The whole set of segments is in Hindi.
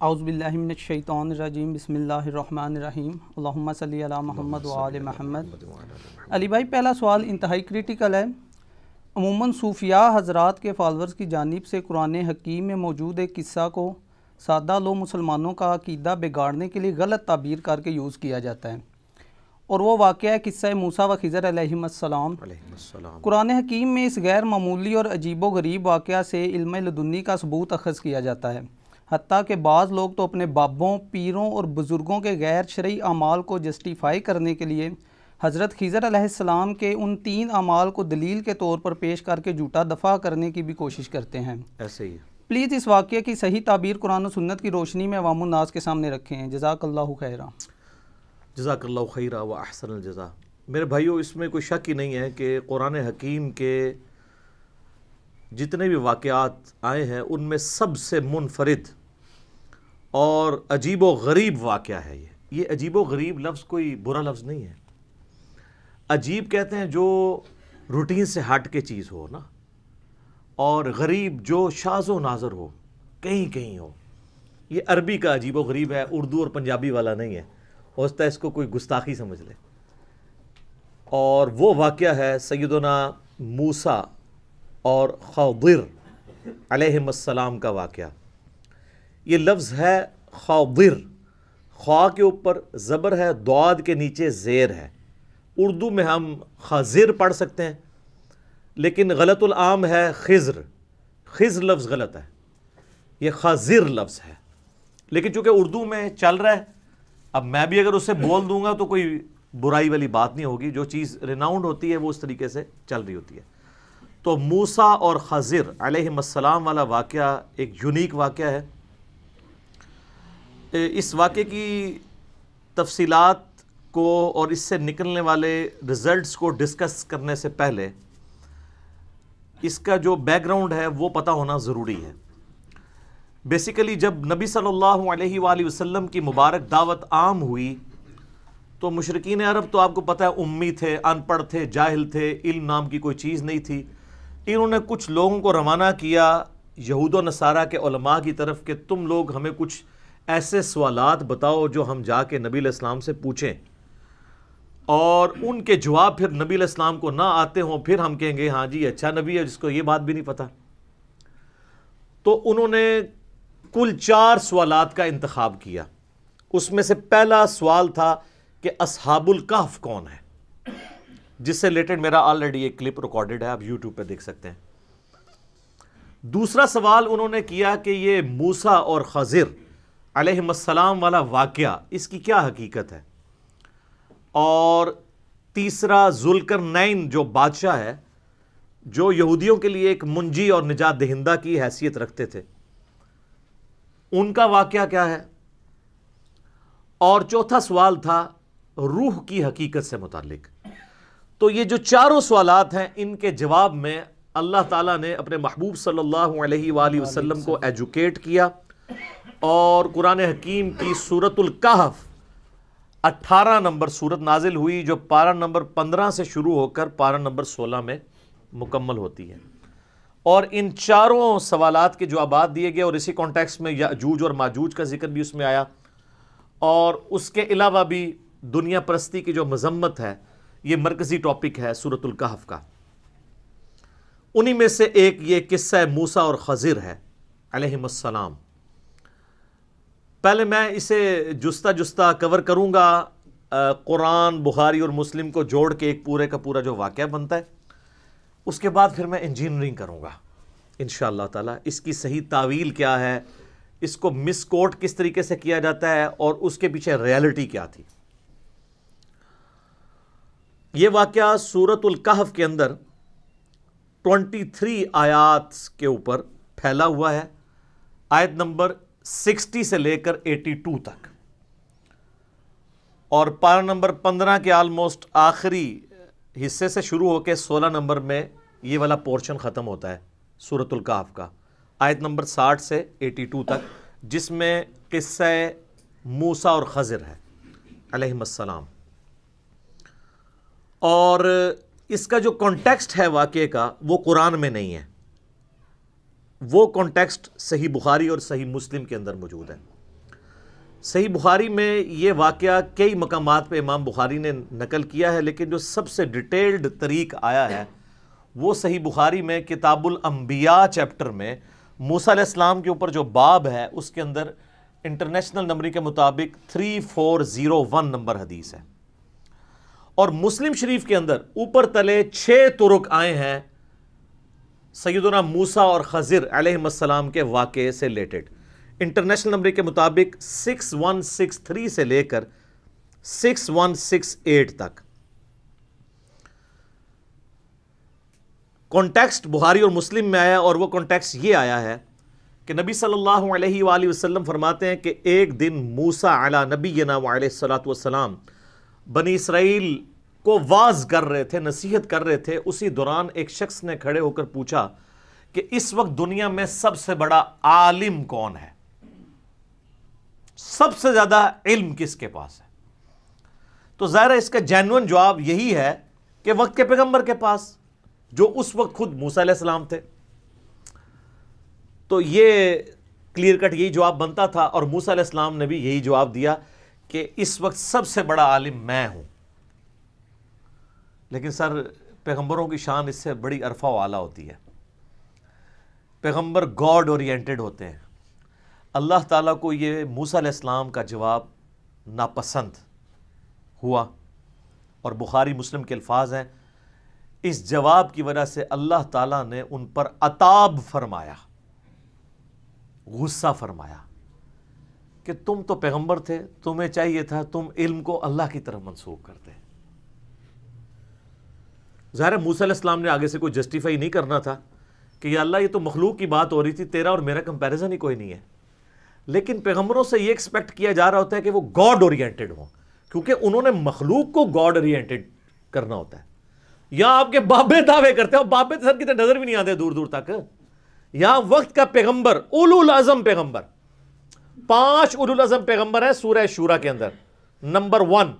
आउज़बिल्लिमिनशैतरजीम बसमीम अला महमद व आल महमद अली भाई पहला सवाल इंतहाई क्रिटिकल है अमूमन सूफिया हजरात के फॉलोअर्स की जानिब से कुरान हकीम में मौजूद एक किस्सा को सादा लो मुसलमानों का अकीदा बिगाड़ने के लिए गलत ताबीर करके यूज़ किया जाता है और वो वाक़ है किस्सा मूसा व खिज़र अलैहिस्सलाम कुरान हकीम में इस गैर मामूली और अजीब व गरीब वाक़ से इल्म लदुन्नी का सबूत अखज़ किया जाता है हती के बाज़ लोग तो अपने बाबों पीरों और बुज़ुर्गों के गैर शरय अमाल को जस्टिफ़ाई करने के लिए हज़रत खीज़र अलैहिस्सलाम के उन तीन अमाल को दलील के तौर पर पेश करके झूठा दफ़ा करने की भी कोशिश करते हैं। ऐसे ही। प्लीज़ इस वाक़े की सही ताबीर कुरान और सुन्नत की रोशनी में अवामनास के सामने रखें। हैं जजाकल्ला खैरा। जजाकल्ला खैरा व अहसन जजा। मेरे भाइयों इसमें कोई शक ही नहीं है कि कुरान हकीम के जितने भी वाक़ात आए हैं उनमें सबसे मुनफरद और अजीब व गरीब वाक़ है ये। ये अजीब व गरीब लफ्ज़ कोई बुरा लफ्ज़ नहीं है। अजीब कहते हैं जो रूटीन से हट के चीज़ हो ना, और गरीब जो शाजो नाजर हो, कहीं कहीं हो। ये अरबी का अजीब व गरीब है, उर्दू और पंजाबी वाला नहीं है। हो सकता है इसको कोई गुस्ताखी समझ ले। और वो वाक़ है सैदना मूसा और खदिर अलैहिस्सलाम का वाक़ ये लफ्ज़ है खदिर। ख्वा के ऊपर ज़बर है, दाद के नीचे ज़ेर है। उर्दू में हम खज़िर पढ़ सकते हैं, लेकिन गलतुल आम है खिज़र। खिज़ लफ्ज़ गलत है। ये खज़िर लफ्ज़ है। लेकिन चूँकि उर्दू में चल रहा है, अब मैं भी अगर उसे बोल दूँगा तो कोई बुराई वाली बात नहीं होगी। जो चीज़ रिनाउंड होती है, वो उस तरीके से चल रही होती है। तो मूसा और खज़िर अलैहिस्सलाम वाला वाक़ एक यूनिक वाक़ है। इस वाक़े की तफसीलात को और इससे निकलने वाले रिज़ल्ट्स को डिस्कस करने से पहले इसका जो बैकग्राउंड है, वो पता होना ज़रूरी है। बेसिकली जब नबी सल्लल्लाहु अलैहि वसल्लम की मुबारक दावत आम हुई तो मुशरकिन अरब तो आपको पता है उम्मी थे, अनपढ़ थे, जाहिल थे, इल्म नाम की कोई चीज़ नहीं थी। इन्होंने कुछ लोगों को रवाना किया, यहूद नसारा के की तरफ़ कि, तुम लोग हमें कुछ ऐसे सवालात बताओ जो हम जाके नबी इस्लाम से पूछें। और उनके जवाब फिर नबी इस्लाम को ना आते हों, फिर हम कहेंगे हाँ जी अच्छा नबी है, जिसको ये बात भी नहीं पता। तो उन्होंने कुल चार सवालात का इंतखब किया। उसमें से पहला सवाल था कि असहाबुल कहफ कौन है, जिससे रिलेटेड मेरा ऑलरेडी एक क्लिप रिकॉर्डेड है, आप यूट्यूब पर देख सकते हैं। दूसरा सवाल उन्होंने किया कि ये मूसा और खजिर अलैहिस्सलाम वाला वाक़ इसकी क्या हकीकत है? और तीसरा जुलकर नैन जो बादशाह है, जो यहूदियों के लिए एक मुंजी और निजात दहिंदा की हैसियत रखते थे, उनका वाक़ क्या है? और चौथा सवाल था, रूह की हकीकत से मुतालिक। तो ये जो चारों सवालात हैं, इनके जवाब में अल्लाह ताला ने अपने महबूब सल्लल्लाहु अलैहि वसल्लम को एजुकेट किया। और कुरान हकीम की सूरतुल कहफ 18 नंबर सूरत नाजिल हुई, जो पारा नंबर 15 से शुरू होकर पारा नंबर 16 में मुकम्मल होती है। और इन चारों सवालात के जवाब दिए गए, और इसी कॉन्टेक्स्ट में याजूज और माजूज का ज़िक्र भी उसमें आया। और उसके अलावा भी दुनिया परस्ती की जो मजम्मत है, ये मरकज़ी टॉपिक है सूरतुल कहफ का। उन्हीं में से एक ये किस्सा मूसा और खजिर है अलैहिस्सलाम पहले मैं इसे जुस्ता जुस्ता कवर करूँगा। कुरान, बुखारी और मुस्लिम को जोड़ के एक पूरे का पूरा जो वाक़ बनता है, उसके बाद फिर मैं इंजीनियरिंग करूँगा इन ताला। इसकी सही तावील क्या है? इसको मिस कोट किस तरीके से किया जाता है? और उसके पीछे रियलिटी क्या थी? ये वाक़ सूरतुल कहफ के अंदर 23 आयात के ऊपर फैला हुआ है। आयत नंबर 60 से लेकर 82 तक। और पारा नंबर 15 के ऑलमोस्ट आखिरी हिस्से से शुरू होकर 16 नंबर में ये वाला पोर्शन ख़त्म होता है, सूरतुल काफ का। आयत नंबर 60 से 82 तक, जिसमें किस्सा मूसा और खज़र है अलैहिस्सलाम और इसका जो कॉन्टेक्स्ट है वाक़े का, वो कुरान में नहीं है। वो कॉन्टेक्स्ट सही बुखारी और सही मुस्लिम के अंदर मौजूद है। सही बुखारी में ये वाक़ कई मकाम पर इमाम बुखारी ने नकल किया है, लेकिन जो सबसे डिटेल्ड तरीक आया है, वो सही बुखारी में किताबुल अंबिया चैप्टर में मूसा इस्लाम के ऊपर जो बाब है, उसके अंदर इंटरनेशनल नंबरिंग के मुताबिक three four zero one number हदीस है। और मुस्लिम शरीफ के अंदर ऊपर तले छः तुरुक आए हैं सैदना मूसा और खजिर अलैहिस्सलाम के वाक़े से रिलेटेड। इंटरनेशनल नंबर के मुताबिक 6163 से लेकर 6168 तक। कॉन्टेक्स्ट बुहारी और मुस्लिम में आया और वो कॉन्टेक्स्ट ये आया है कि नबी सल्लल्लाहु अलैहि वसल्लम फरमाते हैं कि एक दिन मूसा अला नबी नबीना सलाम बनी इसराइल को वाज कर रहे थे, नसीहत कर रहे थे, उसी दौरान एक शख्स ने खड़े होकर पूछा कि इस वक्त दुनिया में सबसे बड़ा आलिम कौन है? सबसे ज़्यादा इल्म किसके पास है? तो ज़ाहिर इसका जैनवन जवाब यही है कि वक्त के पैगंबर के पास, जो उस वक्त खुद मूसा सलाम थे। तो ये क्लियर कट यही जवाब बनता था और मूसा सलाम ने भी यही जवाब दिया कि इस वक्त सबसे बड़ा आलिम मैं हूँ। लेकिन सर, पैगंबरों की शान इससे बड़ी अरफा वाला होती है। पैगंबर गॉड ओरिएंटेड होते हैं। अल्लाह ताला को ये मूसा इस्लाम का जवाब नापसंद हुआ और बुखारी मुस्लिम के अल्फाज हैं। इस जवाब की वजह से अल्लाह ताला ने उन पर अताब फरमाया, गुस्सा फरमाया कि तुम तो पैगंबर थे, तुम्हें चाहिए था, तुम इल्म को अल्लाह की तरफ़ मंसूब करते। ज़ाहिर मूसा इस्लाम ने आगे से कोई जस्टिफाई नहीं करना था कि या अल्लाह ये तो मखलूक की बात हो रही थी, तेरा और मेरा कंपैरिजन ही कोई नहीं है। लेकिन पैगंबरों से ये एक्सपेक्ट किया जा रहा होता है कि वो गॉड ओरिएंटेड हो, क्योंकि उन्होंने मखलूक को गॉड ओरिएंटेड करना होता है। यहाँ आपके बाबे दावे करते हो बाबे तो सर की नज़र भी नहीं आते दूर दूर तक। यहाँ वक्त का पैगंबर, उलुल आज़म पैगंबर, पाँच उलुल आज़म पैगंबर है सूरह शूरा के अंदर। नंबर वन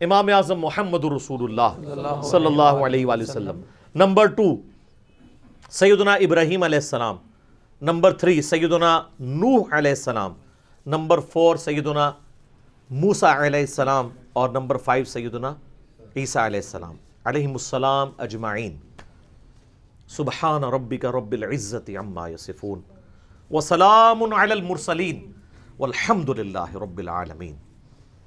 इमाम आज़म मोहम्मद रसूलुल्लाह सल्लल्लाहु अलैहि वसल्लम। नंबर टू सैदना इब्राहिम अलैहिस्सलाम। नंबर थ्री सैदना नूह अलैहिस्सलाम। नंबर फोर सैदना मूसा अलैहिस्सलाम। और नंबर फाइव सैदना ईसा अलैहिस्सलाम। अलैहिमुस्सलाम अजमाइन सुबहान रब्बिका रब्बिल इज़्ज़ति अम्मा यसिफून। व सलामुन अलल मुरसलीन। वल्हम्दुलिल्लाहि रब्बिल आलमीन।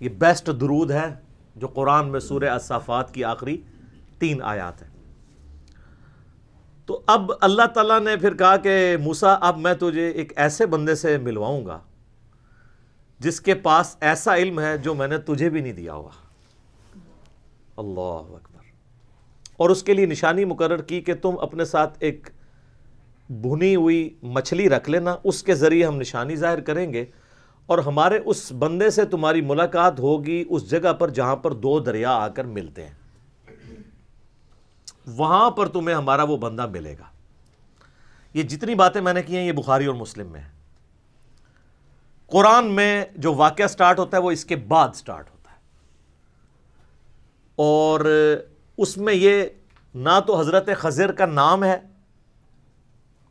ये बेस्ट दरूद है। जो कुरान में सूर्य असाफात की आखिरी तीन आयात है। तो अब अल्लाह ताला ने फिर कहा कि मूसा, अब मैं तुझे एक ऐसे बंदे से मिलवाऊँगा जिसके पास ऐसा इल्म है जो मैंने तुझे भी नहीं दिया हुआ। अल्लाह अकबर। और उसके लिए निशानी मुकर की कि तुम अपने साथ एक भुनी हुई मछली रख लेना, उसके ज़रिए हम निशानी ज़ाहिर करेंगे। और हमारे उस बंदे से तुम्हारी मुलाकात होगी उस जगह पर जहाँ पर दो दरिया आकर मिलते हैं। वहाँ पर तुम्हें हमारा वो बंदा मिलेगा। ये जितनी बातें मैंने की हैं, ये बुखारी और मुस्लिम में है। कुरान में जो वाक्य स्टार्ट होता है, वो इसके बाद स्टार्ट होता है। और उसमें ये ना तो हज़रत खज़िर का नाम है,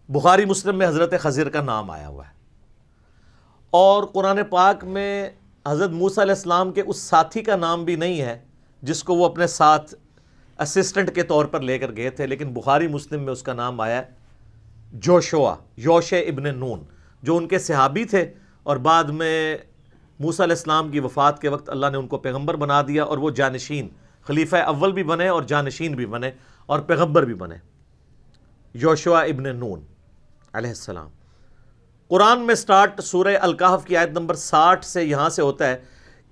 बुखारी मुस्लिम में हज़रत खज़िर का नाम आया हुआ है। और कुरान पाक में हज़रत मूसा इस्लाम के उस साथी का नाम भी नहीं है, जिसको वो अपने साथ असिस्टेंट के तौर पर लेकर गए थे, लेकिन बुखारी, मुस्लिम में उसका नाम आया जोशुआ, योश इबन नून, जो उनके सहाबी थे और बाद में मूसा इस्लाम की वफ़ात के वक्त अल्लाह ने उनको पैगंबर बना दिया और वो जानशीन, खलीफा अव्वल भी बने और जानशीन भी बने और पैगंबर भी बने। योशुआ इबन नून अलैहिस्सलाम कुरान में स्टार्ट सूर्य अलकाहफ की आयत नंबर साठ से यहाँ से होता है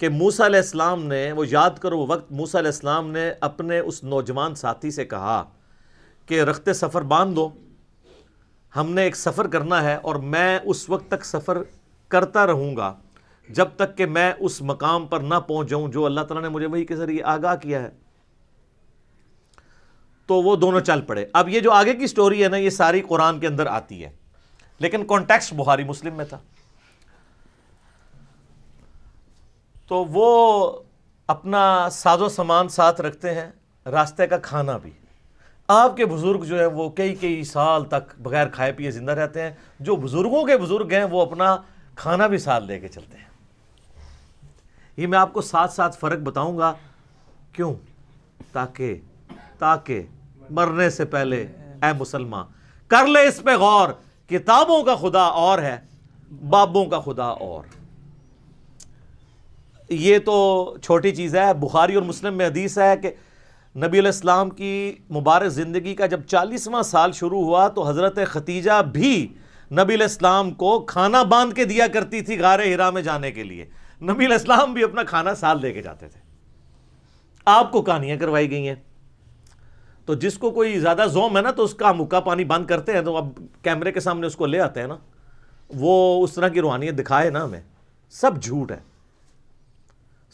कि मूसा इस्लाम ने, वो याद करो वक्त, मूसा इस्लाम ने अपने उस नौजवान साथी से कहा कि रखते सफ़र बाँध दो हमने एक सफ़र करना है और मैं उस वक्त तक सफ़र करता रहूँगा, जब तक कि मैं उस मकाम पर ना पहुँच जाऊँ जो अल्लाह ताला ने मुझे वही के ज़रिए आगाह किया है। तो वो दोनों चल पड़े। अब ये जो आगे की स्टोरी है ना, ये सारी कुरान के अंदर आती है। लेकिन कॉन्टेक्स्ट बुहारी मुस्लिम में था। तो वो अपना साजो सामान साथ रखते हैं, रास्ते का खाना भी। आपके बुज़ुर्ग जो है, वो कई कई साल तक बगैर खाए पिए ज़िंदा रहते हैं। जो बुज़ुर्गों के बुज़ुर्ग हैं, वो अपना खाना भी साथ लेके चलते हैं। ये मैं आपको साथ साथ फ़र्क बताऊँगा, क्यों? ताकि ताकि मरने से पहले ए मुसलमान, कर ले इस पे गौर। किताबों का खुदा और है, बाबों का खुदा और। ये तो छोटी चीज़ है, बुखारी और मुस्लिम में हदीस है कि नबी इस्लाम की मुबारक ज़िंदगी का जब चालीसवां साल शुरू हुआ तो हज़रत खतीजा भी नबी इस्लाम को खाना बाँध के दिया करती थी गारे हिरा में जाने के लिए। नबी इस्लाम भी अपना खाना साल लेके जाते थे। आपको कहानियाँ करवाई गई हैं। तो जिसको कोई ज़्यादा जोम है ना तो उसका मुक्का पानी बंद करते हैं तो अब कैमरे के सामने उसको ले आते हैं ना। वो उस तरह की रूहानियत दिखाए ना हमें। सब झूठ है।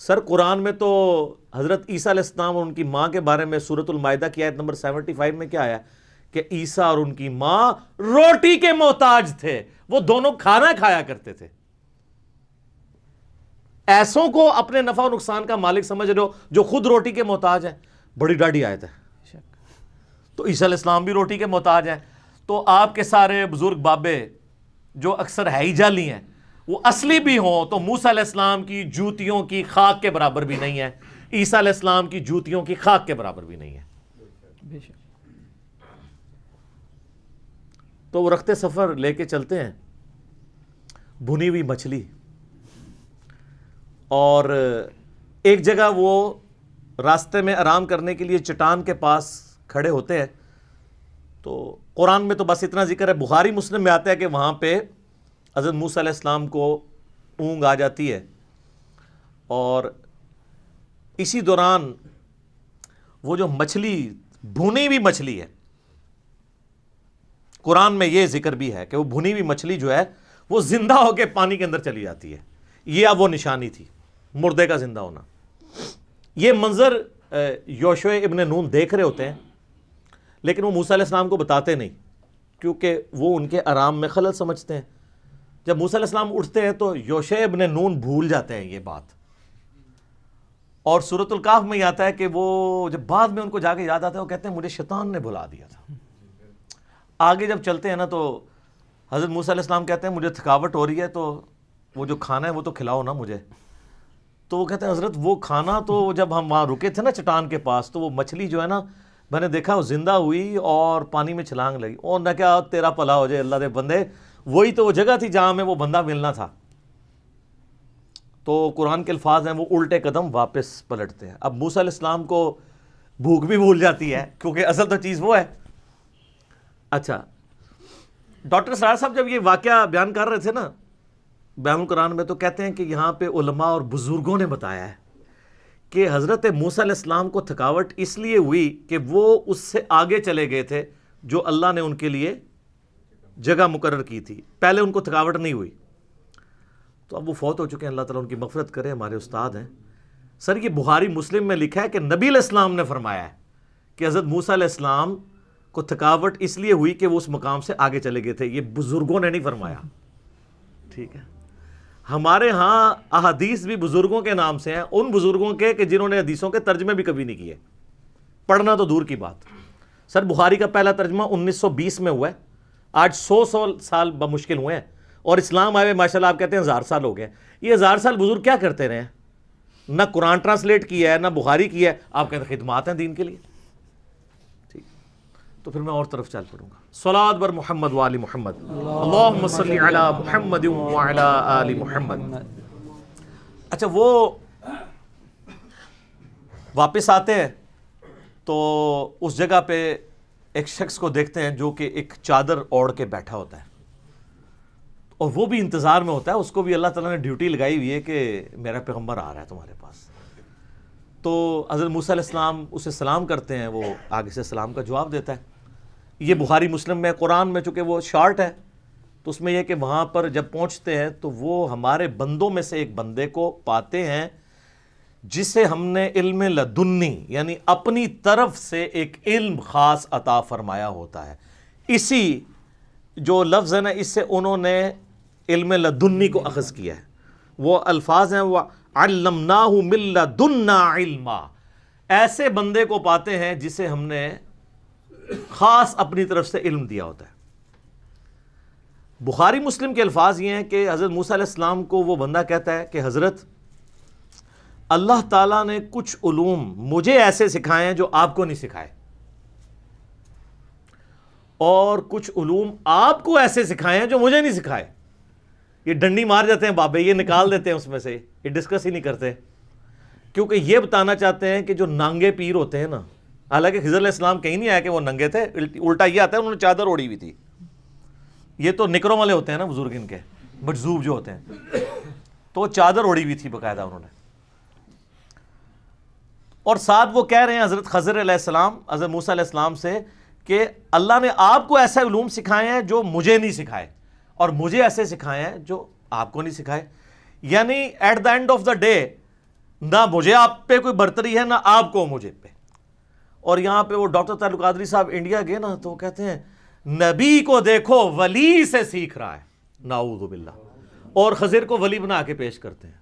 सर, कुरान में तो हज़रत ईसा और उनकी माँ के बारे में सूरतुल मायदा की आयत नंबर 75 में क्या आया? कि ईसा और उनकी माँ रोटी के मोहताज थे। वो दोनों खाना खाया करते थे। ऐसों को अपने नफा नुकसान का मालिक समझ रहे हो, जो खुद रोटी के मोहताज है। बड़ी डाडी आयत है। तो ईसा इस्लाम भी रोटी के मोहताज हैं। तो आपके सारे बुज़ुर्ग बाबे जो अक्सर है ही जाली हैं वो असली भी हों तो मूसा इस्लाम की जूतियों की खाक के बराबर भी नहीं है। ईसा इस्लाम की जूतियों की खाक के बराबर भी नहीं है। तो वो रखते सफ़र लेके चलते हैं। भुनी हुई मछली। और एक जगह वो रास्ते में आराम करने के लिए चट्टान के पास खड़े होते हैं। तो कुरान में तो बस इतना ज़िक्र है। बुखारी, मुस्लिम में आता है कि वहाँ पे हज़रत मूसा इस्लाम को ऊँग आ जाती है। और इसी दौरान वो जो मछली, भुनी हुई मछली है, कुरान में ये ज़िक्र भी है कि वो भुनी हुई मछली जो है, वो ज़िंदा होकर पानी के अंदर चली जाती है। ये अब वो निशानी थी, मुर्दे का ज़िंदा होना। ये मंजर योशो इबन नून देख रहे होते हैं। लेकिन वो मूसा इस्लाम को बताते नहीं, क्योंकि वो उनके आराम में खलल समझते हैं। जब मूसा इस्लाम उठते हैं तो योशेब ने नून भूल जाते हैं ये बात। और सूरतुल काफ में आता है कि वो जब बाद में उनको जाके याद आता है, वो कहते हैं, मुझे शैतान ने बुला दिया था। आगे जब चलते हैं ना तो हज़रत मूसा इस्लाम कहते हैं, मुझे थकावट हो रही है तो वो जो खाना है, वो तो खिलाओ ना मुझे। तो वो कहते हैं, हज़रत, वो खाना तो जब हम वहाँ रुके थे ना चट्टान के पास तो वो मछली जो है ना मैंने देखा ज़िंदा हुई और पानी में छलांग लगी। और न क्या तेरा भला हो जाए, अल्लाह के बंदे। वही तो वो जगह थी जहाँ में वो बंदा मिलना था। तो कुरान के अल्फाज हैं, वो उल्टे कदम वापस पलटते हैं। अब मूसा इस्लाम को भूख भी भूल जाती है, क्योंकि असल तो चीज़ वो है। अच्छा डॉक्टर सरार साहब जब ये वाक्य बयान कर रहे थे ना बयान कुरान में तो कहते हैं कि यहाँ पे उलमा और बुज़ुर्गों ने बताया है। कि हज़रत मूसा इस्लाम को थकावट इसलिए हुई कि वो उससे आगे चले गए थे जो अल्लाह ने उनके लिए जगह मुकर की थी। पहले उनको थकावट नहीं हुई। तो अब वो फौत हो चुके हैं, अल्लाह ताला उनकी मफरत करे, हमारे उस्ताद हैं। सर, ये बुहारी मुस्लिम में लिखा है कि नबी इस्लाम ने फरमाया है कि हज़रत मूसा इस्लाम को थकावट इसलिए हुई कि वो उस मकाम से आगे चले गए थे। ये बुज़ुर्गों ने नहीं फरमाया। ठीक है? हमारे यहाँ अहदीस भी बुज़ुर्गों के नाम से हैं, उन बुज़ुर्गों के, कि जिन्होंने हदीसों के तर्जमे भी कभी नहीं किए। पढ़ना तो दूर की बात। सर, बुखारी का पहला तर्जमा 1920 में हुआ है। आज सौ सौ साल बमुश्किल हुए हैं और इस्लाम आए माशाल्लाह आप कहते हैं हज़ार साल हो गए। ये हज़ार साल बुज़ुर्ग क्या करते रहे ना कुरान ट्रांसलेट किया है, ना बुखारी किया है। आप कहते हैं खिदमात हैं दीन के लिए। ठीक। तो फिर मैं और तरफ़ चल पड़ूँगा। सलाद बर मोहम्मद वाली मोहम्मद। अच्छा वो वापस आते हैं तो उस जगह पे एक शख्स को देखते हैं जो कि एक चादर ओढ़ के बैठा होता है। और वो भी इंतज़ार में होता है, उसको भी अल्लाह ताला ने ड्यूटी लगाई हुई है कि मेरा पैगंबर आ रहा है तुम्हारे पास। तो हज़रत मूसा इस्लाम उसे सलाम करते हैं, वो आगे से सलाम का जवाब देता है। ये बुखारी मुस्लिम में, कुरान में चूँकि वो शार्ट है तो उसमें यह कि वहाँ पर जब पहुँचते हैं तो वो हमारे बंदों में से एक बंदे को पाते हैं, जिसे हमने इल्म लदुन्नी, यानी अपनी तरफ़ से एक इल्म ख़ास अता फरमाया होता है। इसी जो लफ्ज़ है ना, इससे उन्होंने इल्म लदुन्नी को अखज़ किया है। वो अल्फाज हैं, वह अल्लमनाहु मिल्लदुन्ना इल्मा। ऐसे बंदे को पाते हैं जिसे हमने ख़ास अपनी तरफ़ से इल्म दिया होता है। बुखारी मुस्लिम के अल्फाज ये हैं कि हज़रत मूसा को वो बंदा कहता है कि, हज़रत, अल्लाह ताला ने कुछ उलूम मुझे ऐसे सिखाए हैं जो आपको नहीं सिखाए। और कुछ उलूम आपको ऐसे सिखाए हैं जो मुझे नहीं सिखाए। ये डंडी मार जाते हैं, बाबे, ये निकाल देते हैं उसमें से, ये डिस्कस ही नहीं करते। क्योंकि ये बताना चाहते हैं कि जो नांगे पीर होते हैं ना हालाँकि खिजर इस्लाम कहीं नहीं आया कि वो नंगे थे, उल्टा ये आता है, उन्होंने चादर ओढ़ी हुई थी। ये तो निकरों वाले होते हैं ना, बुज़ुर्ग इनके मजजूब जो होते हैं। तो चादर ओढ़ी हुई थी बाकायदा उन्होंने। और साथ वो कह रहे हैं हज़रत खजर सलाम, हज़रत मूसा से कि अल्लाह ने आपको ऐसे ूम सिखाए हैं जो मुझे नहीं सिखाए, और मुझे ऐसे सिखाए हैं जो आपको नहीं सिखाए। यानी at the end of the day ना मुझे आप पे कोई बर्तरी है, ना आपको मुझे पे। और यहाँ पे वो डॉक्टर तालुकादरी साहब इंडिया गए ना तो कहते हैं, नबी को देखो, वली से सीख रहा है। नाऊदबिल्ला और खजीर को वली बना के पेश करते हैं।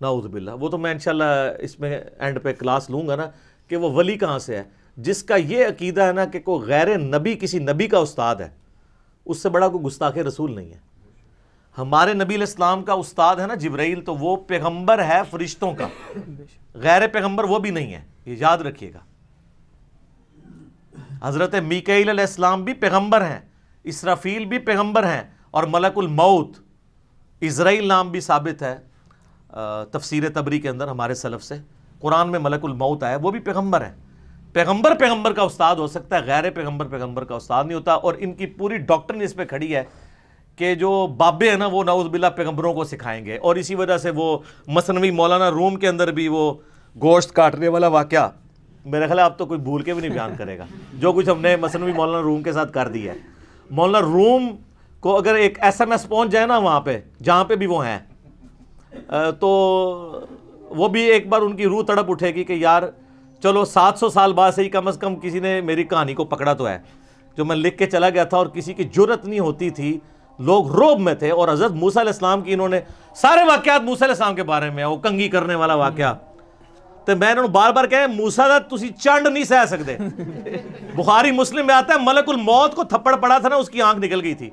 नाऊदबिल्ला वो तो मैं इंशाल्लाह इसमें एंड पे क्लास लूँगा ना, कि वो वली कहाँ से है। जिसका ये अकीदा है ना कि कोई गैर नबी, किसी नबी का उस्ताद है। उससे बड़ा कोई गुस्ताख रसूल नहीं है। हमारे नबी इस्लाम का उस्ताद है ना जबराइल तो वो पैगंबर है फरिश्तों का। गैर पैगंबर वो भी नहीं है। ये याद रखिएगा। हज़रत मीकईल इस्लाम भी पैगंबर हैं, इसराफील भी पैगंबर हैं और मलकुल मऊत इसराइल नाम भी साबित है तफसीर तबरी के अंदर हमारे सलफ से। कुरान में मलकुलमौत आया, वो भी पैगंबर हैं। पैगंबर पैगंबर का उस्ताद हो सकता है, गैर पैगंबर पैगंबर का उस्ताद नहीं होता और इनकी पूरी डॉक्टर इस पर खड़ी है कि जो बाबे हैं ना, वो नवज़बिल्ला पैगम्बरों को सिखाएँगे और इसी वजह से वो मसनवी मौलाना रूम के अंदर भी वो गोश्त काटने वाला वाक़ मेरा ख्याल आप तो कोई भूल के भी नहीं बयान करेगा। जो कुछ हमने मसनवी मौलाना रूम के साथ कर दिया है। मौलाना रूम को अगर एक एस एम एस पहुँच जाए ना वहाँ पर जहाँ पर भी वो हैं तो वो भी एक बार उनकी रूह तड़प उठेगी कि यार, चलो 700 साल बाद से ही कम अज़ कम किसी ने मेरी कहानी को पकड़ा तो है। जो मैं लिख के चला गया था और किसी की ज़रूरत नहीं होती थी, लोग रोब में थे और हज़रत मूसा इस्लाम की इन्होंने सारे वाक़ात मूसा इस्लाम के बारे में वो कंगी करने वाला वाक़ तो मैं इन्होंने बार बार कहा मूसा का तुम चंड नहीं सह सकते बुखारी मुस्लिम में आता है मलकुल मौत को थप्पड़ पड़ा था ना उसकी आंख निकल गई थी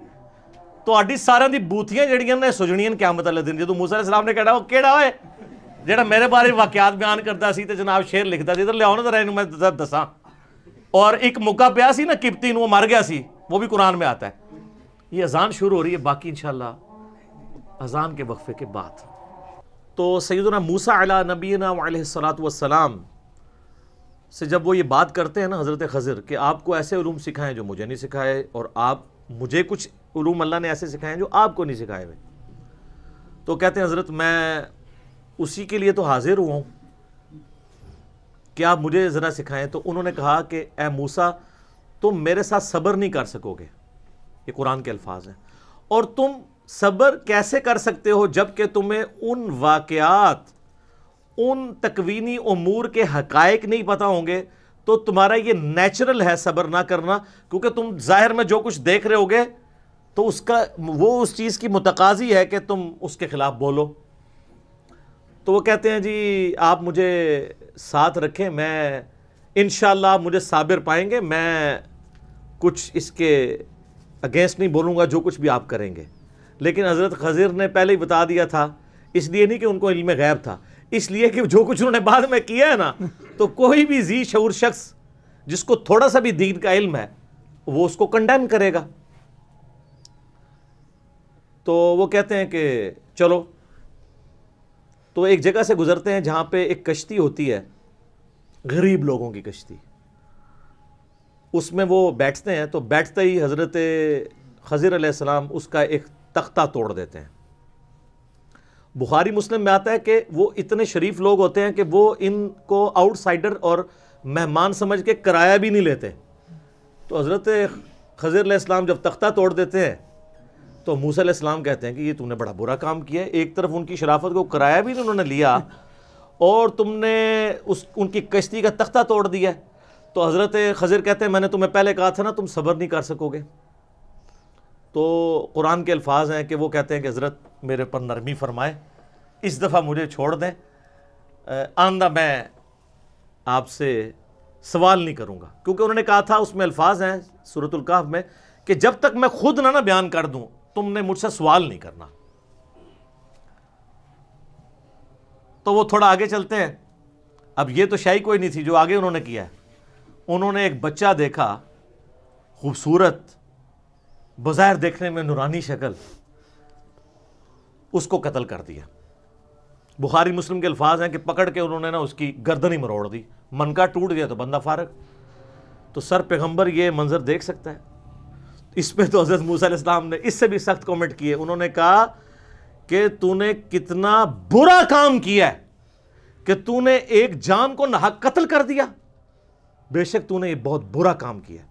ਤੁਹਾਡੀ ਸਾਰਿਆਂ ਦੀ ਬੂਥੀਆਂ ਜਿਹੜੀਆਂ ਨੇ ਸੁਜਣੀਆਂ ਕਿਆਮਤ ਵਾਲੇ ਦਿਨ ਜਦੋਂ ਮੂਸਾ ਅਲੈਹਿਸਲਾਮ ਨੇ ਕਿਹਾ ਉਹ ਕਿਹੜਾ ਓਏ ਜਿਹੜਾ ਮੇਰੇ ਬਾਰੇ ਵਾਕਿਆਤ ਬਿਆਨ ਕਰਦਾ ਸੀ ਤੇ ਜਨਾਬ ਸ਼ੇਰ ਲਿਖਦਾ ਸੀ ਇਧਰ ਲਿਆਉਣ ਜ਼ਰਾ ਇਹਨੂੰ ਮੈਂ ਦੱਸਾਂ और एक मौका पिया सी ना किप्ती वो मर गया सी वो भी कुरान में आता है ये अजान शुरू हो रही है बाकी इंशाल्लाह अजान के वक्फे के बाद तो सैदना मूसा अला नबीना सलाम से जब वो ये बात करते हैं ना हज़रत खज़र कि आपको ऐसे ूम सिखाएँ जो मुझे नहीं सिखाए और आप, मुझे कुछ ूम अल्लाह ने ऐसे सिखाए जो आपको नहीं सिखाए हुए। तो कहते हैं, हज़रत, मैं उसी के लिए तो हाजिर हुआ हूँ। कि आप मुझे ज़रा सिखाएँ? तो उन्होंने कहा कि, ए मूसा, तुम मेरे साथ सब्र नहीं कर सकोगे। ये कुरान के अल्फाज हैं। और तुम सब्र कैसे कर सकते हो जबकि तुम्हें उन वाक़ात उन तकवीनी उमूर के हकायक नहीं पता होंगे? तो तुम्हारा ये नेचुरल है सब्र ना करना, क्योंकि तुम ज़ाहिर में जो कुछ देख रहे होगे तो उसका, वो उस चीज़ की मुतकाजी है कि तुम उसके ख़िलाफ़ बोलो। तो वो कहते हैं, जी, आप मुझे साथ रखें, मैं इन मुझे साबिर पाएँगे, मैं कुछ इसके अगेंस्ट नहीं बोलूँगा, जो कुछ भी आप करेंगे। लेकिन हज़रत खजीर ने पहले ही बता दिया था, इसलिए नहीं कि उनको इल्म गैब था, इसलिए कि जो कुछ उन्होंने बाद में किया है ना तो कोई भी जी शूर शख्स जिसको थोड़ा सा भी दीन का इल्म है, वो उसको कंडेम करेगा। तो वो कहते हैं कि चलो तो एक जगह से गुजरते हैं जहाँ पे एक कश्ती होती है, गरीब लोगों की कश्ती। उसमें वो बैठते हैं तो बैठते ही हज़रत खज़र सलाम उसका एक तख्ता तोड़ देते हैं। बुखारी मुस्लिम में आता है कि वो इतने शरीफ लोग होते हैं कि वो इनको आउटसाइडर और मेहमान समझ के किराया भी नहीं लेते। तो हज़रत खज़र इस्लाम जब तख्ता तोड़ देते हैं तो मूसा इस्लाम कहते हैं कि ये तूने बड़ा बुरा काम किया है, एक तरफ़ उनकी शराफत को किराया भी नहीं उन्होंने लिया और तुमने उस, उनकी कश्ती का तख्ता तोड़ दिया। तो हज़रत खज़र कहते हैं, मैंने तुम्हें पहले कहा था ना, तुम सब्र नहीं कर सकोगे। तो कुरान के अल्फाज हैं कि वो कहते हैं कि हज़रत मेरे पर नरमी फरमाए, इस दफ़ा मुझे छोड़ दें। आंदा मैं आपसे सवाल नहीं करूँगा। क्योंकि उन्होंने कहा था, उसमें अल्फाज हैं सूरतुल्काफ में, कि जब तक मैं खुद ना ना बयान कर दूँ, तुमने मुझसे सवाल नहीं करना। तो वो थोड़ा आगे चलते हैं। अब ये तो शाही कोई नहीं थी जो आगे उन्होंने किया है। उन्होंने एक बच्चा देखा, खूबसूरत बाज़ार देखने में नूरानी शक्ल, उसको कत्ल कर दिया। बुखारी मुस्लिम के अल्फाज हैं कि पकड़ के उन्होंने ना उसकी गर्दन ही मरोड़ दी। मन का टूट गया तो बंदा फारग। तो सर पैगंबर ये मंजर देख सकता है। इस पर तो हज़रत मूसा इस्लाम ने इससे भी सख्त कमेंट किए। उन्होंने कहा कि तूने कितना बुरा काम किया कि तूने एक जान को नाहक कत्ल कर दिया। बेशक तूने ये बहुत बुरा काम किया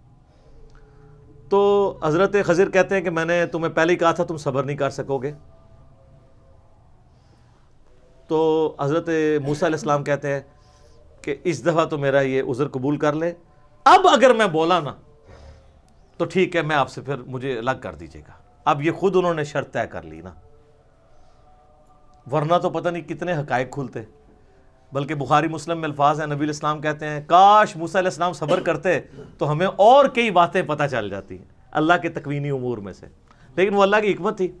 तो हज़रत खजीर कहते हैं कि मैंने तुम्हें पहले ही कहा था, तुम सब्र नहीं कर सकोगे। तो हज़रत मूसा इस्लाम कहते हैं कि इस दफ़ा तो मेरा ये उज़र कबूल कर ले। अब अगर मैं बोला ना तो ठीक है, मैं आपसे फिर मुझे अलग कर दीजिएगा। अब ये खुद उन्होंने शर्त तय कर ली ना। वरना तो पता नहीं कितने हकायक खुलते। बल्कि बुखारी, मुस्लिम में अल्फाज हैं नबी इस्लाम कहते हैं, काश मूसा इस्लाम सब्र करते तो हमें और कई बातें पता चल जाती हैं, अल्लाह के तकवीनी उमूर में से। लेकिन वो अल्लाह की हमत थी।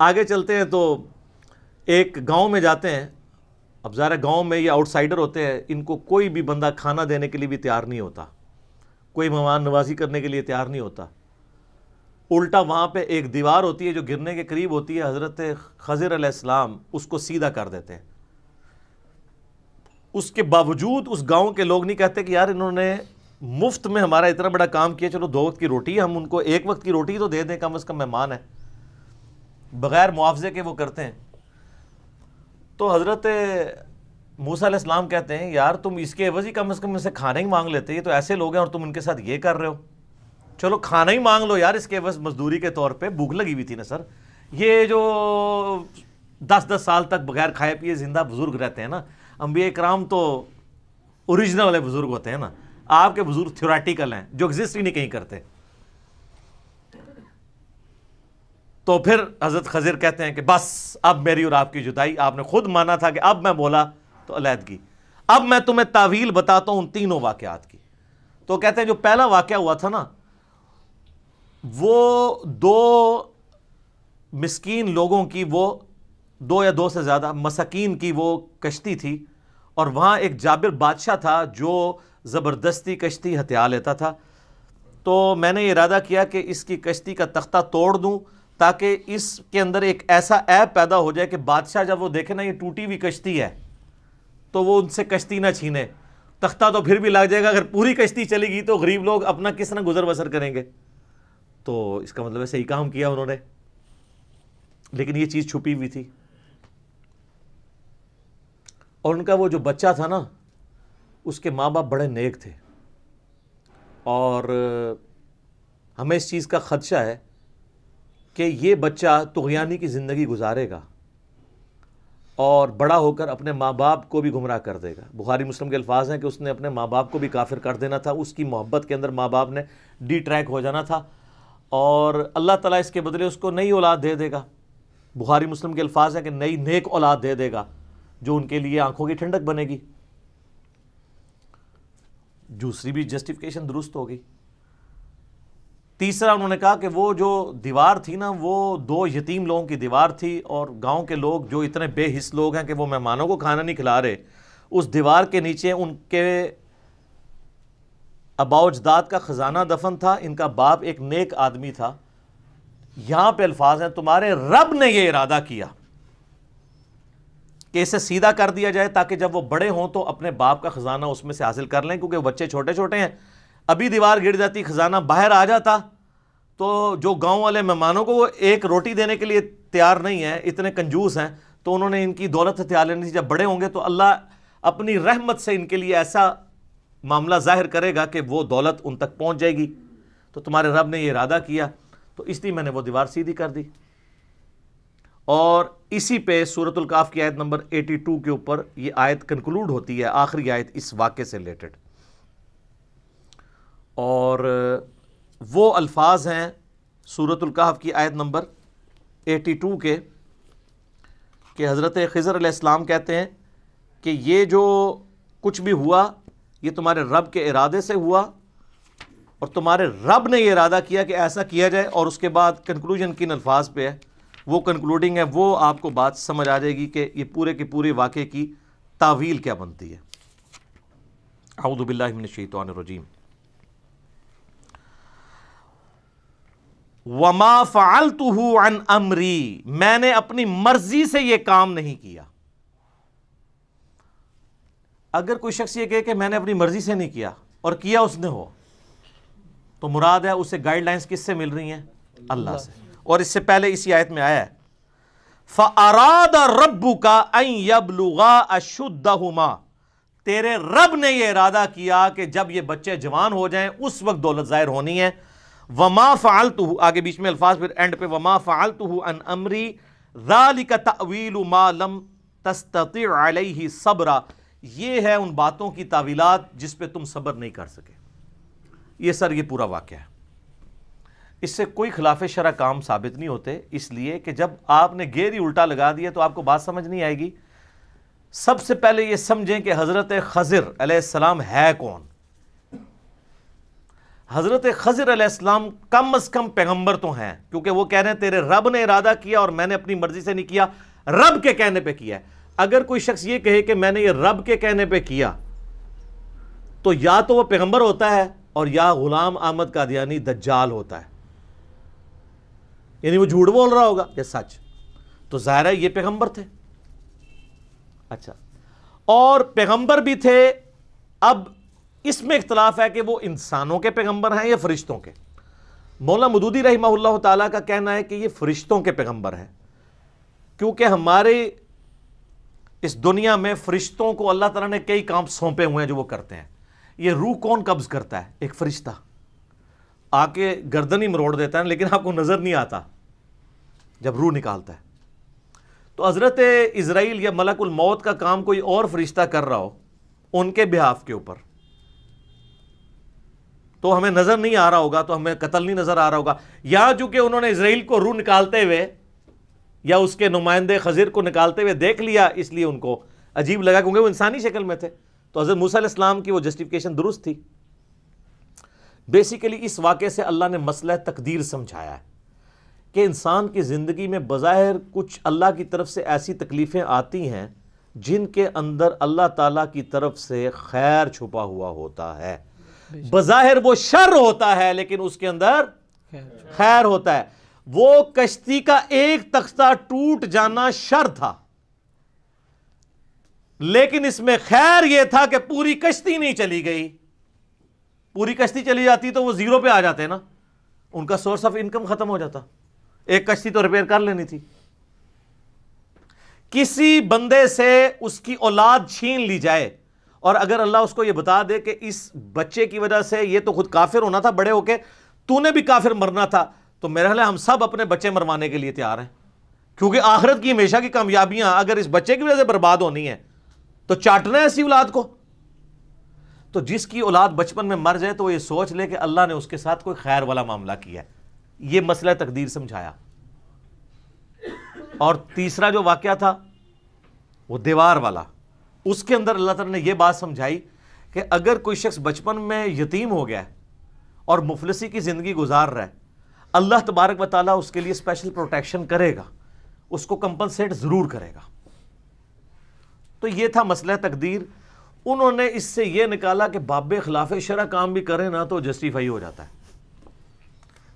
आगे चलते हैं तो एक गाँव में जाते हैं। अब ज़ाहिर गाँव में ये आउटसाइडर होते हैं, इनको कोई भी बंदा खाना देने के लिए भी तैयार नहीं होता। कोई मेहमान नवाजी करने के लिए तैयार नहीं होता। उल्टा वहाँ पे एक दीवार होती है जो गिरने के करीब होती है, हज़रत खज़र अलैहिस्सलाम उसको सीधा कर देते हैं। उसके बावजूद उस गाँव के लोग नहीं कहते कि यार इन्होंने मुफ़्त में हमारा इतना बड़ा काम किया, चलो दो वक्त की रोटी, हम उनको एक वक्त की रोटी तो दे दें, कम अज़ कम मेहमान है। बग़ैर मुआवजे के वो करते हैं। तो हज़रत मूसा कहते हैं, यार तुम इसके एवज ही कम अज़ कम इनसे खाने ही मांग लेते, ये तो ऐसे लोग हैं और तुम इनके साथ ये कर रहे हो। चलो खाना ही मांग लो यार इसके, बस मजदूरी के तौर पे भूख लगी हुई थी ना सर। ये जो दस दस साल तक बगैर खाए पिए ज़िंदा बुज़ुर्ग रहते हैं ना अम्बिया कराम तो ओरिजिनल वाले बुज़ुर्ग होते हैं ना। आपके बुज़ुर्ग थ्योरेटिकल हैं, जो एग्जिस्ट ही नहीं कहीं करते। तो फिर हज़रत खजीर कहते हैं कि बस, अब मेरी और आपकी जुदाई, आपने खुद माना था कि अब मैं बोला तो अलीहदगी। अब मैं तुम्हें तावील बताता हूँ उन तीनों वाक़ात की। तो कहते हैं जो पहला वाक़ हुआ था ना वो दो मिसकीन लोगों की वो दो या दो से ज़्यादा मसाकीन की वो कश्ती थी और वहाँ एक जाबिर बादशाह था जो ज़बरदस्ती कश्ती हथिया लेता था। तो मैंने इरादा किया कि इसकी कश्ती का तख्ता तोड़ दूँ ताकि इसके अंदर एक ऐसा ऐप पैदा हो जाए कि बादशाह जब वो देखे ना ये टूटी हुई कश्ती है तो वो उनसे कश्ती ना छीने। तख्ता तो फिर भी लग जाएगा, अगर पूरी कश्ती चलेगी तो गरीब लोग अपना किस तरह गुजर बसर करेंगे। तो इसका मतलब है सही काम किया उन्होंने। लेकिन ये चीज़ छुपी हुई थी। और उनका वो जो बच्चा था ना, उसके माँ बाप बड़े नेक थे। और हमें इस चीज़ का ख़दशा है कि ये बच्चा तुगयानी की ज़िंदगी गुजारेगा और बड़ा होकर अपने माँ बाप को भी गुमराह कर देगा। बुखारी, मुस्लिम के अल्फाज हैं कि उसने अपने माँ बाप को भी काफिर कर देना था। उसकी मोहब्बत के अंदर माँ बाप ने डी ट्रैक हो जाना था। और अल्लाह ताला इसके बदले उसको नई औलाद दे देगा। बुखारी, मुस्लिम के अल्फाज हैं कि नई नेक औलाद दे देगा, जो उनके लिए आँखों की ठंडक बनेगी। दूसरी भी जस्टिफिकेशन दुरुस्त हो गई तीसरा उन्होंने कहा कि वो जो दीवार थी ना, वो दो यतीम लोगों की दीवार थी और गाँव के लोग जो इतने बेहिस लोग हैं कि वो मेहमानों को खाना नहीं खिला रहे, उस दीवार के नीचे उनके अबाउजदाद का ख़जाना दफन था, इनका बाप एक नेक आदमी था। यहाँ पे अल्फाज हैं, तुम्हारे रब ने यह इरादा किया कि इसे सीधा कर दिया जाए ताकि जब वो बड़े हों तो अपने बाप का ख़जाना उसमें से हासिल कर लें, क्योंकि बच्चे छोटे छोटे हैं। अभी दीवार गिर जाती, खजाना बाहर आ जाता तो जो गाँव वाले मेहमानों को वो एक रोटी देने के लिए तैयार नहीं है, इतने कंजूस हैं तो उन्होंने इनकी दौलत हथियार लेनी थी जब बड़े होंगे तो अल्लाह अपनी रहमत से इनके लिए ऐसा मामला ज़ाहिर करेगा कि वो दौलत उन तक पहुँच जाएगी। तो तुम्हारे रब ने यह इरादा किया तो इसलिए मैंने वो दीवार सीधी कर दी। और इसी पे सूरतुल काफ की आयत नंबर 82 के ऊपर ये आयत कंक्लूड होती है, आखिरी आयत इस वाक्य से रिलेटेड और वो अल्फाज हैं सूरतुल काफ की आयत नंबर 82 के, कि हज़रत खज़र इस्लाम कहते हैं कि ये जो कुछ भी हुआ ये तुम्हारे रब के इरादे से हुआ और तुम्हारे रब ने यह इरादा किया कि ऐसा किया जाए और उसके बाद कंक्लूजन किन अल्फाज पे है? वो कंक्लूडिंग है, वो आपको बात समझ आ जाएगी कि ये पूरे के पूरे वाक़े की तावील क्या बनती है। आउदबिल्लिनशैतरजीम वमा फ़ालतू अन अमरी, मैंने अपनी मर्ज़ी से यह काम नहीं किया। अगर कोई शख्स ये कहे कि मैंने अपनी मर्ज़ी से नहीं किया और किया उसने हो तो मुराद है उसे गाइडलाइंस किससे मिल रही हैं? अल्लाह से। और इससे पहले इसी आयत में आया है फ़राद रब्बू का अशुद्धहुमा। तेरे रब ने यह इरादा किया कि जब ये बच्चे जवान हो जाएँ, उस वक्त दौलत ज़ाहिर होनी है। वमा फ़ालतू आगे बीच में अल्फाज फिर एंड पे, वमा फ़ालतू अन अमरी, ज़ालिक तवील मालम तस्तती सबरा। ये है उन बातों की तावीलात जिस पे तुम सब्र नहीं कर सके। ये सर, ये पूरा वाक्य है। इससे कोई खिलाफ शरा काम साबित नहीं होते, इसलिए कि जब आपने गेर ही उल्टा लगा दिया तो आपको बात समझ नहीं आएगी। सबसे पहले ये समझें कि हज़रत खज़र सलाम है कौन? हज़रत खज़र सलाम कम अज़ कम पैगंबर तो हैं, क्योंकि वो कह रहे हैं, तेरे रब ने इरादा किया और मैंने अपनी मर्ज़ी से नहीं किया, रब के कहने पे किया अगर कोई शख्स ये कहे कि मैंने ये रब के कहने पे किया तो या तो वह पैगंबर होता है और या गुलाम अहमद कादियानी दज्जाल होता है। यानी वो झूठ बोल रहा होगा, या सच। तो ज़ाहिर है ये पैगंबर थे। अच्छा और पैगंबर भी थे। अब इसमें इख्तलाफ है कि वो इंसानों के पैगंबर हैं या फरिश्तों के। मौला मदूदी रही का कहना है कि ये फरिश्तों के पैगंबर हैं, क्योंकि हमारे इस दुनिया में फरिश्तों को अल्लाह तला ने कई काम सौंपे हुए हैं जो वो करते हैं। ये रूह कौन कब्ज करता है? एक फरिश्ता। आके गर्दन ही मरोड़ देता है, लेकिन आपको नज़र नहीं आता जब रूह निकालता है। तो हज़रत इसराइल या मलकुल मौत का काम कोई और फरिश्ता कर रहा हो, उनके बिहाफ के ऊपर। तो हमें नज़र नहीं आ रहा होगा तो हमें कत्ल नहीं नज़र आ रहा होगा। या चूँकि उन्होंने इसराइल को रूह निकालते हुए या उसके नुमाइंदे खजीर को निकालते हुए देख लिया इसलिए उनको अजीब लगा क्योंकि वो इंसानी शक्ल में थे। तो हज़रत मूसम की वो जस्टिफिकेशन दुरुस्त थी। बेसिकली इस वाक़े से अल्लाह ने मसला तकदीर समझाया है कि इंसान की ज़िंदगी में बज़ाहिर कुछ अल्लाह की तरफ़ से ऐसी तकलीफ़ें आती हैं जिनके अंदर अल्लाह ताला की तरफ़ से खैर छुपा हुआ होता है। बज़ाहिर वो शर होता है लेकिन उसके अंदर खैर होता है। वो कश्ती का एक तख्ता टूट जाना शर था। लेकिन इसमें खैर यह था कि पूरी कश्ती नहीं चली गई। पूरी कश्ती चली जाती तो वो ज़ीरो पे आ जाते ना। उनका सोर्स ऑफ़ इनकम खत्म हो जाता। एक कश्ती तो रिपेयर कर लेनी थी। किसी बंदे से उसकी औलाद छीन ली जाए। और अगर अल्लाह उसको यह बता दे कि इस बच्चे की वजह से ये तो खुद काफिर होना था, बड़े होके, तूने भी काफिर मरना था। तो मेरे ख्याल हम सब अपने बच्चे मरवाने के लिए तैयार हैं। क्योंकि आखिरत की हमेशा की कामयाबियाँ अगर इस बच्चे की वजह से बर्बाद होनी है तो चाटना है ऐसी औलाद को। तो जिसकी औलाद बचपन में मर जाए तो वो ये सोच ले कि अल्लाह ने उसके साथ कोई खैर वाला मामला किया है। ये मसला तकदीर समझाया। और तीसरा जो वाक्य था, वो दीवार वाला। उसके अंदर अल्लाह तला ने यह बात समझाई कि अगर कोई शख्स बचपन में यतीम हो गया और मुफलसी की ज़िंदगी गुजार रहा है अल्लाह तबारक वाली उसके लिए स्पेशल प्रोटेक्शन करेगा। उसको कंपनसेट ज़रूर करेगा। तो ये था मसला तकदीर। उन्होंने इससे यह निकाला कि बाबे खिलाफ शरा काम भी करें, ना तो जस्टिफाई हो जाता है।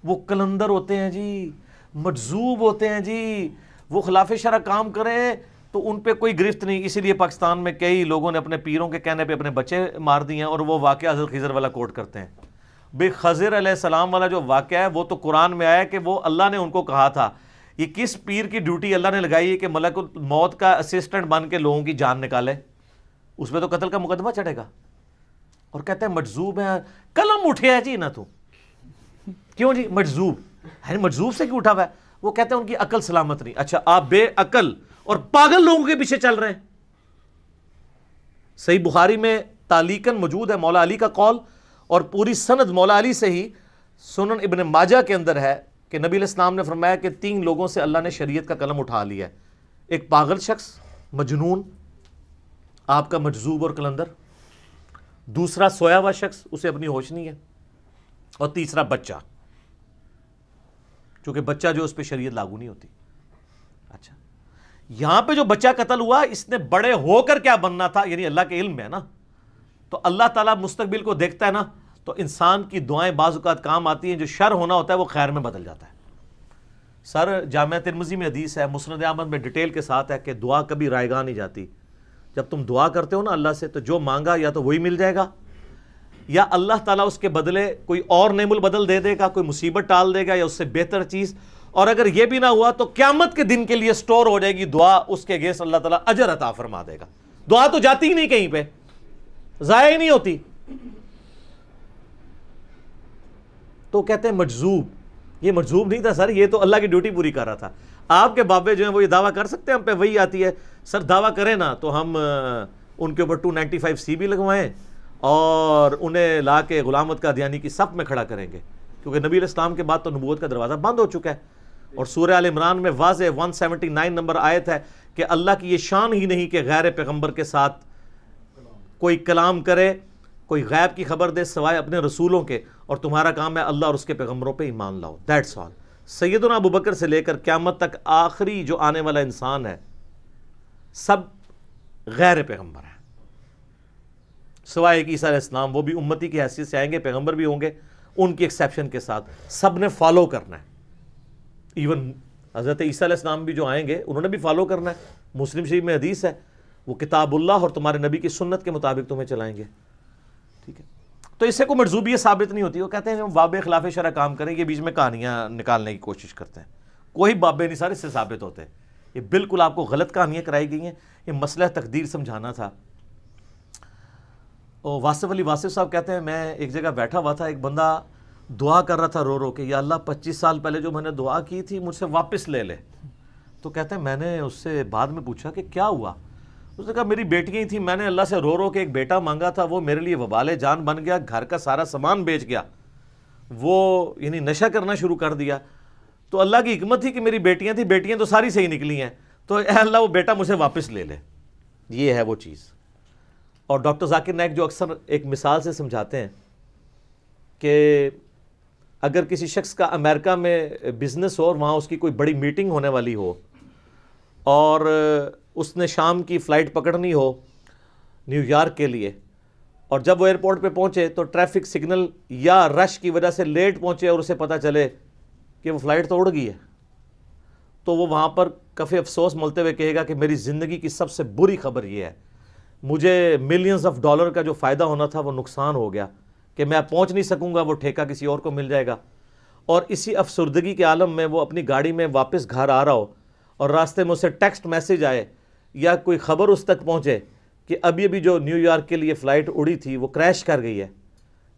वो कलंदर होते हैं जी, मजजूब होते हैं जी। वो खिलाफ शरा काम करें तो उन पर कोई गिरफ्त नहीं। इसीलिए पाकिस्तान में कई लोगों ने अपने पीरों के कहने पर अपने बच्चे मार दिए हैं और वो वाक़ हज़रत खिजर वाला कोट करते हैं। भाई खजर सलाम वाला जो वाक़ है, वो तो कुरान में आया कि वो अल्लाह ने उनको कहा था। ये किस पीर की ड्यूटी अल्लाह ने लगाई है कि मलक मौत का असिस्टेंट बन के लोगों की जान निकाले? उसमें तो कत्ल का मुकदमा चढ़ेगा। और कहते हैं, मजजूब है, कलम उठे है जी ना तू। क्यों जी? मजजूब। है मजजूब से क्यों उठा हुआ है? वो कहते हैं, उनकी अकल सलामत नहीं। अच्छा आप बेअकल और पागल लोगों के पीछे चल रहे हैं। सही बुखारी में तालीकन मौजूद है, मौला अली का कौल। और पूरी सनद मौला अली से ही सुनन इबन माजा के अंदर है कि नबी इस्लाम ने फरमाया कि तीन लोगों से अल्लाह ने शरीयत का कलम उठा लिया है। एक पागल शख्स, मजनून, आपका मजजूब और कलंदर। दूसरा सोया हुआ शख्स, उसे अपनी होश नहीं है। और तीसरा बच्चा। क्योंकि बच्चा जो उस पर शरीयत लागू नहीं होती। अच्छा। यहाँ पे जो बच्चा कत्ल हुआ, इसने बड़े होकर क्या बनना था? यानी अल्लाह के इल्म में है ना? तो अल्लाह ताला मुस्तकबिल को देखता है ना तो इंसान की दुआएँ बाजुकात काम आती हैं, जो शर होना होता है, वो खैर में बदल जाता है। सर जाम तिरमजी में हदीस है मुस्ंद अहमद में डिटेल के साथ है कि दुआ कभी रायगा नहीं जाती। जब तुम दुआ करते हो ना अल्लाह से तो जो मांगा, या तो वही मिल जाएगा, या अल्लाह ताला उसके बदले कोई और नेमुल बदल दे देगा, कोई मुसीबत टाल देगा, या उससे बेहतर चीज़। और अगर यह भी ना हुआ तो क्यामत के दिन के लिए स्टोर हो जाएगी दुआ, उसके गेस अल्लाह ताला अजर अता फरमा देगा। दुआ तो जाती ही नहीं कहीं पे, ज़ाया ही नहीं होती। तो कहते हैं मजजूब। ये मजजूब नहीं था, सर, ये तो अल्लाह की ड्यूटी पूरी कर रहा था। आपके बाबे जो है वो ये दावा कर सकते हैं, हम पे वही आती है। सर, दावा करें ना तो हम उनके ऊपर टू नाइन्टी फाइव सी भी लगवाएँ और उन्हें ला के गुलामत का दियानी की सफ में खड़ा करेंगे। क्योंकि नबी इस्लाम के बाद तो नबूत का दरवाज़ा बंद हो चुका है। और सूर्य आल इमरान में वाज 179 नंबर आयत है कि अल्लाह की ये शान ही नहीं कि गैर पैगंबर के साथ कोई कलाम करे कोई गैब की खबर दे सवाए अपने रसूलों के, और तुम्हारा काम है अल्लाह और उसके पैगम्बरों पर ईमान लाओ। दैट्स ऑल सैदना अबू बकर से लेकर क्यामत तक आखिरी जो आने वाला इंसान है, सब गैर पैगंबर है। सवाए कि ईसा इस्लाम वो भी उम्मती की हैसियत से आएँगे पैगंबर भी होंगे, उनकी एक्सेप्शन के साथ सबने फॉलो करना है। इवन हज़रत ईसा इस्लाम भी जो आएँगे, उन्होंने भी फॉलो करना है। मुस्लिम शरीफ में हदीस है, वो किताबुल्लाह और तुम्हारे नबी की सुन्नत के मुताबिक तुम्हें चलाएँगे। तो इससे कोई मरजूबी साबित नहीं होती। वो कहते हैं बाबे खिलाफ शरा काम करें ये बीच में कहानियाँ निकालने की कोशिश करते हैं। कोई बाबे नहीं सारे, इससे साबित होते ये बिल्कुल आपको गलत कहानियाँ कराई गई हैं। ये मसला तकदीर समझाना था। और वासिफ अली वासिफ साहब कहते हैं, मैं एक जगह बैठा हुआ था, एक बंदा दुआ कर रहा था रो रो के, या अल्लाह, पच्चीस साल पहले जो मैंने दुआ की थी, मुझसे वापस ले ले। तो कहते हैं, मैंने उससे बाद में पूछा कि क्या हुआ? उसने कहा, मेरी बेटियाँ थी, मैंने अल्लाह से रो रो के एक बेटा मांगा था, वो मेरे लिए वबाल जान बन गया, घर का सारा सामान बेच गया। वो, यानी नशा करना शुरू कर दिया। तो अल्लाह की हमत थी कि मेरी बेटियाँ थी, बेटियाँ तो सारी सही निकली हैं। तो अल्लाह, वो बेटा मुझे वापस ले ले। ये है वो चीज़। और डॉक्टर जाकिर नायक जो अक्सर एक मिसाल से समझाते हैं कि अगर किसी शख्स का अमेरिका में बिज़नेस हो और वहाँ उसकी कोई बड़ी मीटिंग होने वाली हो और उसने शाम की फ़्लाइट पकड़नी हो न्यूयॉर्क के लिए। और जब वो एयरपोर्ट पे पहुँचे तो ट्रैफ़िक सिग्नल या रश की वजह से लेट पहुँचे और उसे पता चले कि वो फ़्लाइट तो उड़ गई है। तो वो वहाँ पर काफ़ी अफसोस मलते हुए कहेगा कि मेरी ज़िंदगी की सबसे बुरी खबर ये है। मुझे मिलियंस ऑफ़ डॉलर का जो फ़ायदा होना था वो नुकसान हो गया कि मैं पहुँच नहीं सकूँगा, वो ठेका किसी और को मिल जाएगा। और इसी अफसरदगी के आलम में वो अपनी गाड़ी में वापस घर आ रहा हो और रास्ते में उसे टेक्स्ट मैसेज आए या कोई ख़बर उस तक पहुँचे कि अभी अभी जो न्यूयॉर्क के लिए फ़्लाइट उड़ी थी, वो क्रैश कर गई है।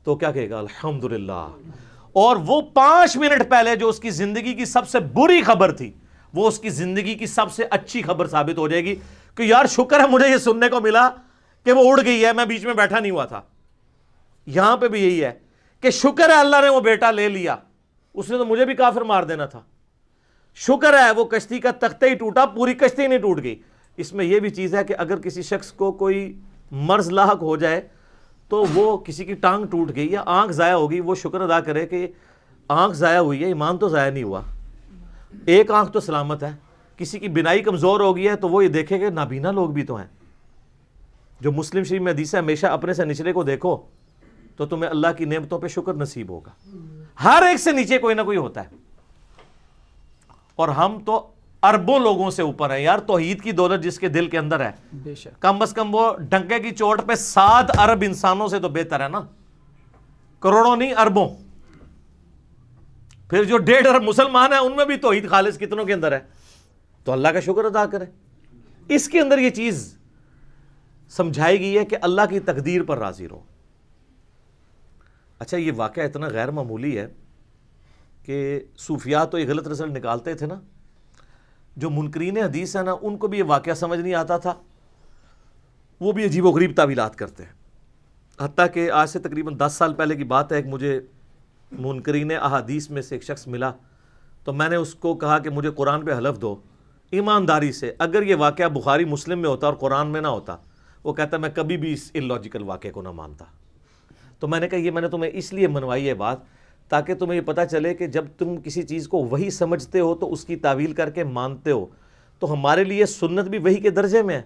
तो क्या कहेगा? अल्हम्दुलिल्लाह। और वो पाँच मिनट पहले जो उसकी ज़िंदगी की सबसे बुरी खबर थी, वो उसकी ज़िंदगी की सबसे अच्छी खबर साबित हो जाएगी कि यार शुक्र है मुझे ये सुनने को मिला कि वो उड़ गई है, मैं बीच में बैठा नहीं हुआ था। यहाँ पे भी यही है कि शुक्र है अल्लाह ने वो बेटा ले लिया। उसने तो मुझे भी काफिर मार देना था। शुक्र है वो कश्ती का तख्ते ही टूटा, पूरी कश्ती नहीं टूट गई। इसमें यह भी चीज़ है कि अगर किसी शख्स को कोई मर्ज लाक हो जाए तो वो किसी की टांग टूट गई या आँख ज़ाया होगी, वो शुक्र अदा करे कि आँख ज़ाया हुई है, ईमान तो ज़ाया नहीं हुआ। एक आँख तो सलामत है। किसी की बिनाई कमज़ोर हो गई है तो वो ये देखे कि नाबीना लोग भी तो हैं। जो मुस्लिम शरीफ में हदीस हमेशा अपने से निचले को देखो तो तुम्हें अल्लाह की नेमतों पर शुक्र नसीब होगा। हर एक से नीचे कोई ना कोई होता है। और हम तो अरबों लोगों से ऊपर है यार तोहीद की दौलत जिसके दिल के अंदर है। कम अज कम वो डंके की चोट पे सात अरब इंसानों से तो बेहतर है ना। करोड़ों नहीं अरबों। फिर जो डेढ़ अरब मुसलमान है उनमें भी तोहीद खालिज कितनों के अंदर है? तो अल्लाह का शुक्र अदा करें। इसके अंदर यह चीज़ समझाई गई है कि अल्लाह की तकदीर पर राज़ी रहो। अच्छा ये वाक़ इतना गैर मामूली है कि सूफिया तो ये गलत रिज़ल्ट निकालते थे ना जो मुनकरीन हदीस है ना, उनको भी ये वाक़ समझ नहीं आता था। वो भी अजीब गरीब तावीलात करते हैं। हती कि आज से तकरीबन दस साल पहले की बात है कि मुझे मुनकरीन अहादीस में से एक शख्स मिला। तो मैंने उसको कहा कि मुझे कुरान पे हलफ दो। ईमानदारी से, अगर ये वाक़ बुखारी, मुस्लिम में होता और कुरान में ना होता, वो कहता, मैं कभी भी इस इलॉजिकल वाक़े को ना मानता। तो मैंने कहा, ये मैंने तुम्हें इसलिए मनवाई है बात ताकि तुम्हें ये पता चले कि जब तुम किसी चीज़ को वही समझते हो तो उसकी तावील करके मानते हो। तो हमारे लिए सुन्नत भी वही के दर्जे में है,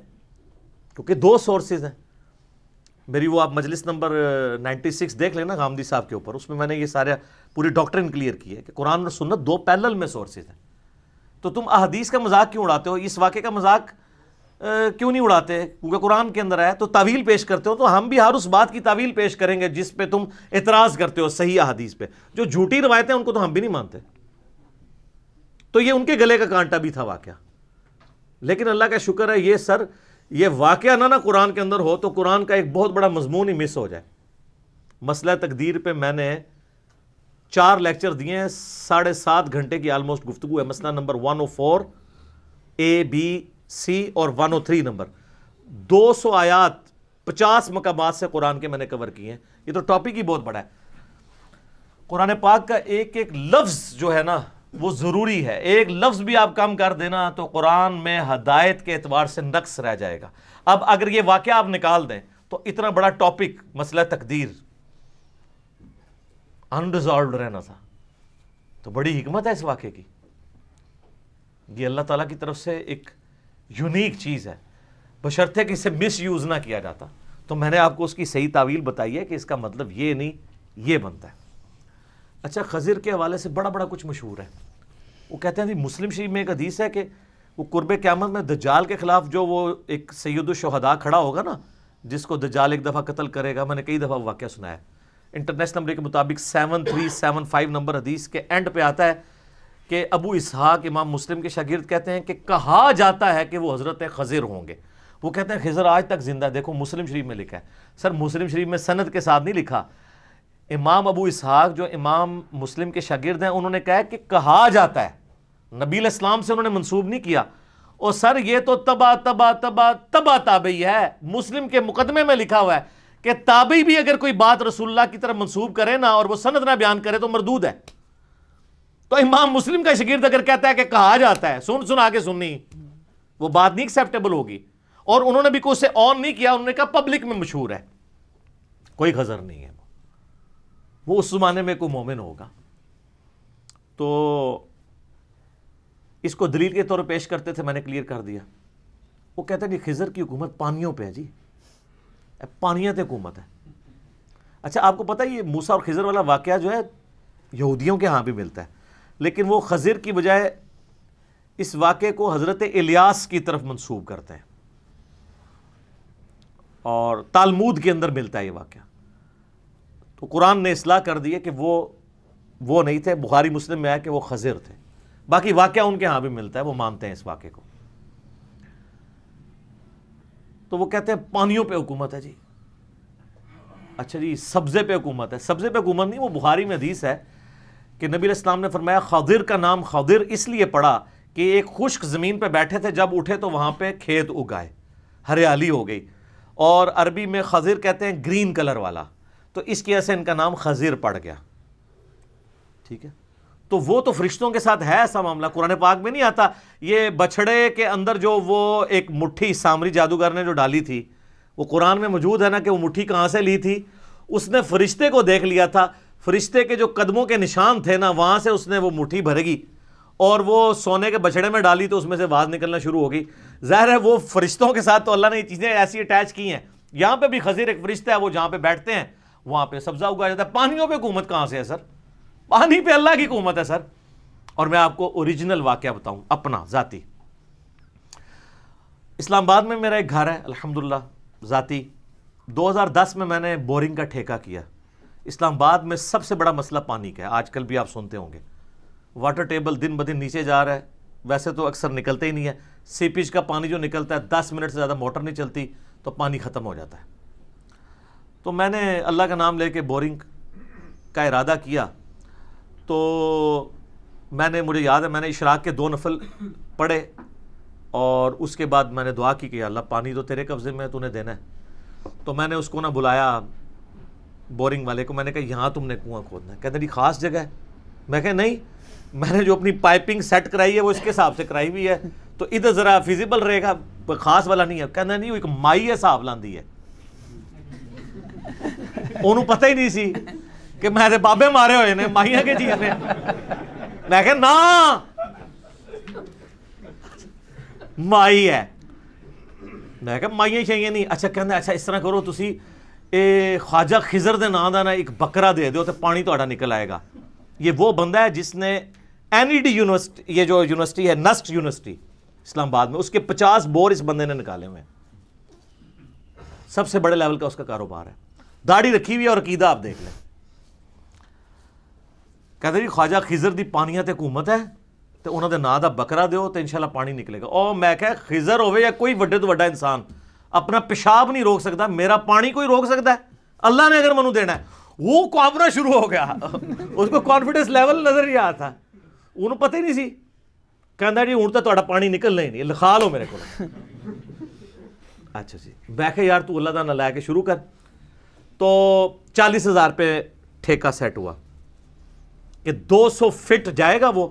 क्योंकि दो सोर्सेज हैं। मेरी वो आप मजलिस नंबर 96 देख लेना गामदी साहब के ऊपर, उसमें मैंने ये सारे पूरी डॉक्ट्रिन क्लियर की है कि कुरान और सुन्नत दो पैरेलल में सोर्सेज हैं। तो तुम अहदीस का मज़ाक क्यों उड़ाते हो? इस वाक़े का मज़ाक क्यों नहीं उड़ाते? क्योंकि कुरान के अंदर है तो तावील पेश करते हो तो हम भी हर उस बात की तावील पेश करेंगे जिस पे तुम एतराज़ करते हो सही अहदीस पे। जो झूठी रवायतें उनको तो हम भी नहीं मानते। तो ये उनके गले का कांटा भी था वाक़ लेकिन अल्लाह का शुक्र है, ये सर, ये वाक़ ना ना कुरान के अंदर हो तो कुरान का एक बहुत बड़ा मजमून ही मिस हो जाए। मसला तकदीर पर मैंने चार लेक्चर दिए हैं, साढ़े सात घंटे की आलमोस्ट गुफ्तु है। मसला number one O four, A, B C और वन ओ थ्री नंबर। दो सौ आयात, पचास मकामात से कुरान के मैंने कवर किए हैं। ये तो टॉपिक ही बहुत बड़ा है। कुरान पाक का एक एक लफ्ज़ जो है ना, वो ज़रूरी है। एक लफ्ज़ भी आप कम कर देना तो कुरान में हदायत के एतबार से नक्स रह जाएगा। अब अगर ये वाक़ आप निकाल दें तो इतना बड़ा टॉपिक मसला तकदीर अनरिजॉल्व रहना था। तो बड़ी हमत है इस वाक़े की। ये अल्लाह ताला की तरफ़ से एक यूनिक चीज़ है। बशर्ते कि इसे मिस यूज़ ना किया जाता। तो मैंने आपको उसकी सही तावील बताई है कि इसका मतलब ये नहीं, ये बनता है। अच्छा खज़िर के हवाले से बड़ा बड़ा कुछ मशहूर है। वो कहते हैं जी, मुस्लिम शरीफ में एक हदीस है कि वो कुर्ब क़्यामत में दजाल के ख़िलाफ़ जो वो एक सैदुलशहदा खड़ा होगा ना, जिसको दजाल एक दफ़ा कत्ल करेगा। मैंने कई दफ़ा वाक़ सुनाया इंटरनेशनल नंबर के मुताबिक seven three seven five number हदीस के एंड पे आता है। कि अबू इसहाक, इमाम मुस्लिम के शागिर्द कहते हैं कि कहा जाता है कि वो हज़रत खज़िर होंगे। वो कहते हैं, खज़र आज तक ज़िंदा देखो, मुस्लिम शरीफ में लिखा है। सर, मुस्लिम शरीफ में सनद के साथ नहीं लिखा। इमाम अबू इसहाक, जो इमाम मुस्लिम के शागिर्द हैं, उन्होंने कहा कि कहा जाता है। नबील इस्लाम से उन्होंने मंसूब नहीं किया। और सर, ये तो तबा तबा तबा तबा ताबई है। मुस्लिम के मुकदमे में लिखा हुआ है कि ताबी भी अगर कोई बात रसूल्ला की तरफ़ मंसूब करे ना और वो सनत ना बयान करे तो मरदूद है। तो इमाम मुस्लिम का शगिर्द अगर कहता है कि कहा जाता है, सुन, सुना के सुननी, वो बात नहीं एक्सेप्टेबल होगी। और उन्होंने भी उसे ऑन नहीं किया, उन्होंने कहा पब्लिक में मशहूर है। कोई खजर नहीं है वो। उस जमाने में कोई मोमिन होगा। तो इसको दलील के तौर पर पेश करते थे, मैंने क्लियर कर दिया। वो कहते हैं कि खिजर की हुकूमत पानियों पे है जी। पानियत हुकूमत है। अच्छा आपको पता है ये मूसा और खिजर वाला वाक़ जो है, यहूदियों के यहाँ भी मिलता है। लेकिन वो खज़िर की बजाय इस वाक़े को हज़रत इलियास की तरफ़ मंसूब करते हैं। और तालमूद के अंदर मिलता है ये वाक़। तो कुरान ने असलाह कर दिया कि वो वो नहीं थे, बुखारी मुस्लिम में आया कि वो खज़िर थे। बाकी वाक़ उनके यहाँ भी मिलता है, वो मानते हैं इस वाक़े को। तो वो कहते हैं, पानियों पे हुकूमत है जी। अच्छा जी, सब्ज़े पे हुकूमत है। सब्ज़े पे हुकूमत नहीं, वो बुखारी में हदीस है कि नबी इस्लाम ने फरमाया, खदिर का नाम खदिर इसलिए पड़ा कि एक खुश्क ज़मीन पर बैठे थे, जब उठे तो वहाँ पर खेत उगाए, हरियाली हो गई। और अरबी में खजिर कहते हैं ग्रीन कलर वाला। तो इसकी वजह से इनका नाम खजिर पड़ गया। ठीक है? तो वो तो फरिश्तों के साथ है ऐसा मामला। कुरान पाक में नहीं आता। ये बछड़े के अंदर जो वो एक मुट्ठी सामरी जादूगर ने जो डाली थी, वो कुरान में मौजूद है ना कि वो मुट्ठी कहाँ से ली थी? उसने फरिश्ते को देख लिया था। फरिश्ते के जो कदमों के निशान थे ना, वहाँ से उसने वो मुट्ठी भरेगी और वो सोने के बछड़े में डाली तो उसमें से आवाज़ निकलना शुरू होगी। ज़ाहिर है वो फरिश्तों के साथ तो अल्लाह ने ये चीज़ें ऐसी अटैच की हैं। यहाँ पे भी खजीर एक फरिश्ता है, वो जहाँ पे बैठते हैं, वहाँ पे सब्जा उगाया जाता है। पानियों पे हुकूमत कहाँ से है, सर? पानी पे अल्लाह की हुकूमत है, सर। और मैं आपको ओरिजिनल वाक्य बताऊँ, अपना, ज़ाती। इस्लामाबाद में मेरा एक घर है, अल्हम्दुलिल्लाह, ज़ाती। 2010 में मैंने बोरिंग का ठेका किया। इस्लामाबाद में सबसे बड़ा मसला पानी का है। आजकल भी आप सुनते होंगे। वाटर टेबल दिन ब दिन नीचे जा रहा है। वैसे तो अक्सर निकलते ही नहीं है। सीपीज का पानी जो निकलता है, दस मिनट से ज़्यादा मोटर नहीं चलती तो पानी ख़त्म हो जाता है। तो मैंने अल्लाह का नाम लेके बोरिंग का इरादा किया। तो मैंने, मुझे याद है, मैंने इशराक के दो नफल पढ़े और उसके बाद मैंने दुआ की कि अल्लाह, पानी तो तेरे कब्ज़े में तूने देना है। तो मैंने उसको ना बुलाया बोरिंग वाले को मैंने कहा यहाँ तुमने कुआं खोदना है कहते नहीं ख़ास जगह है मैं कह नहीं मैंने जो अपनी पाइपिंग सेट कराई है वो इसके हिसाब से कराई हुई है तो इधर ज़रा फिजिबल रहेगा खास वाला नहीं है कहना नहीं वो एक माई हिसाब लाती है ਉਹਨੂੰ पता ही नहीं सी कि मैं ਤੇ ਬਾਬੇ ਮਾਰੇ ਹੋਏ ਨੇ ਮਾਹੀਆਂ ਕੇ ਚੀਜ਼ ਨੇ ਮੈਂ ਕਿਹਾ ਨਾ ਮਾਈ ਹੈ ਮੈਂ ਕਿਹਾ ਮਾਈਆਂ ਸ਼ਾਈਆਂ ਨਹੀਂ ਅੱਛਾ ਕਹਿੰਦਾ ਅੱਛਾ ਇਸ ਤਰ੍ਹਾਂ ਕਰੋ ਤੁਸੀਂ ਇਹ ख्वाजा खिजर ਦੇ ਨਾਂ ਦਾ ਨਾ ਇੱਕ ਬੱਕਰਾ ਦੇ ਦਿਓ ਤੇ ਪਾਣੀ ਤੁਹਾਡਾ ਨਿਕਲ ਆਏਗਾ ये वो बंदा है जिसने एनईडी यूनिवर्सिटी ये जो यूनिवर्सिटी है नस्ट यूनिवर्सिटी इस्लामाबाद में उसके 50 बोर इस बंदे ने निकाले हुए हैं सबसे बड़े लेवल का उसका कारोबार है दाढ़ी रखी हुई है और अकीदा आप देख लें ਕਹਿੰਦੇ ਜੀ ਖਵਾਜਾ ਖਿਜ਼ਰ ਦੀ ਪਾਣੀਆਂ ਤੇ ਹਕੂਮਤ ਹੈ ਤੇ ਉਹਨਾਂ ਦੇ ਨਾਂ ਦਾ ਬੱਕਰਾ ਦਿਓ ਤੇ ਇਨਸ਼ਾਅੱਲਾ ਪਾਣੀ ਨਿਕਲੇਗਾ ਉਹ ਮੈਂ ਕਿਹਾ ਖਿਜ਼ਰ ਹੋਵੇ ਜਾਂ ਕੋਈ ਵੱਡੇ ਤੋਂ ਵੱਡਾ ਇਨਸਾਨ अपना पेशाब नहीं रोक सकता मेरा पानी कोई रोक सकता है अल्लाह ने अगर मनु देना है वो कांपना शुरू हो गया उसको कॉन्फिडेंस लेवल नजर नहीं आया था ਉਹਨੂੰ ਪਤਾ ਹੀ ਨਹੀਂ ਸੀ ਕਹਿੰਦਾ ਜੀ ਹੁਣ ਤਾਂ ਤੁਹਾਡਾ ਪਾਣੀ ਨਿਕਲਣਾ ਹੀ ਨਹੀਂ ਲਿਖਾ ਲਓ ਮੇਰੇ ਕੋਲ अच्छा जी मैं कहा यार तू अल्लाह का ना ला के शुरू कर तो चालीस हजार पे ठेका सेट हुआ कि 200 फिट जाएगा वो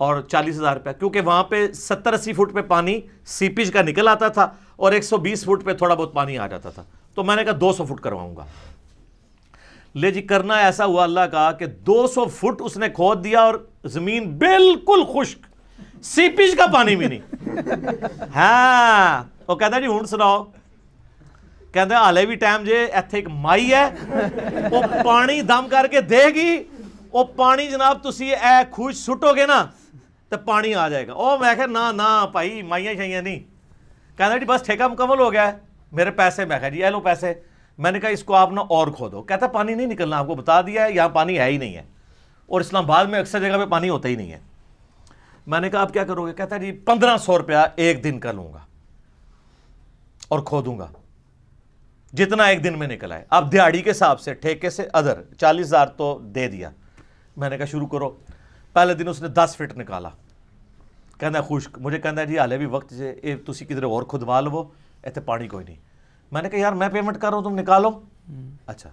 और चालीस हजार रुपया क्योंकि वहां पे सत्तर अस्सी फुट पे पानी सीपीज का निकल आता था और 120 फुट पे थोड़ा बहुत पानी आ जाता था तो मैंने कहा 200 फुट करवाऊंगा ले जी करना ऐसा हुआ अल्लाह का कि 200 फुट उसने खोद दिया और जमीन बिल्कुल खुश्क सीपीज का पानी भी नहीं हाँ वो कहता जी हूं सुनाओ ਕਹਿੰਦੇ ਹਾਲੇ ਵੀ ਟਾਈਮ ਜੇ ਇੱਥੇ ਇੱਕ ਮਾਈ ਹੈ ਉਹ ਪਾਣੀ ਦਮ ਕਰਕੇ ਦੇਗੀ ਉਹ ਪਾਣੀ ਜਨਾਬ ਤੁਸੀਂ ਇਹ ਖੂਜ ਸੁੱਟੋਗੇ ਨਾ तो पानी आ जाएगा। ओ, मैं क्या ना ना, भाई, माइया शाइया नहीं। कहना जी बस ठेका मुकम्मल हो गया। है मेरे पैसे, मैं क्या जी, ये लो पैसे। मैंने कहा, इसको आप ना और खोदो कहता, पानी नहीं निकलना, आपको बता दिया है, यहाँ पानी है ही नहीं है। और इस्लामाबाद में अक्सर जगह पे पानी होता ही नहीं है। मैंने कहा, आप क्या करोगे? कहता, जी, पंद्रह सौ रुपया एक दिन का लूँगा और खोदूँगा जितना एक दिन में निकला है। अब दिहाड़ी के हिसाब से, ठेके से, अदर, चालीस हज़ार तो दे दिया। मैंने कहा, शुरू करो। पहले दिन उसने दस फिट निकाला। कहना खुश्क मुझे कहना जी हाले भी वक्त से ये तुम किधर और खुदवा लवो इतने पानी कोई नहीं। मैंने कहा यार मैं पेमेंट कर रहा हूँ तुम निकालो। हम्म। अच्छा।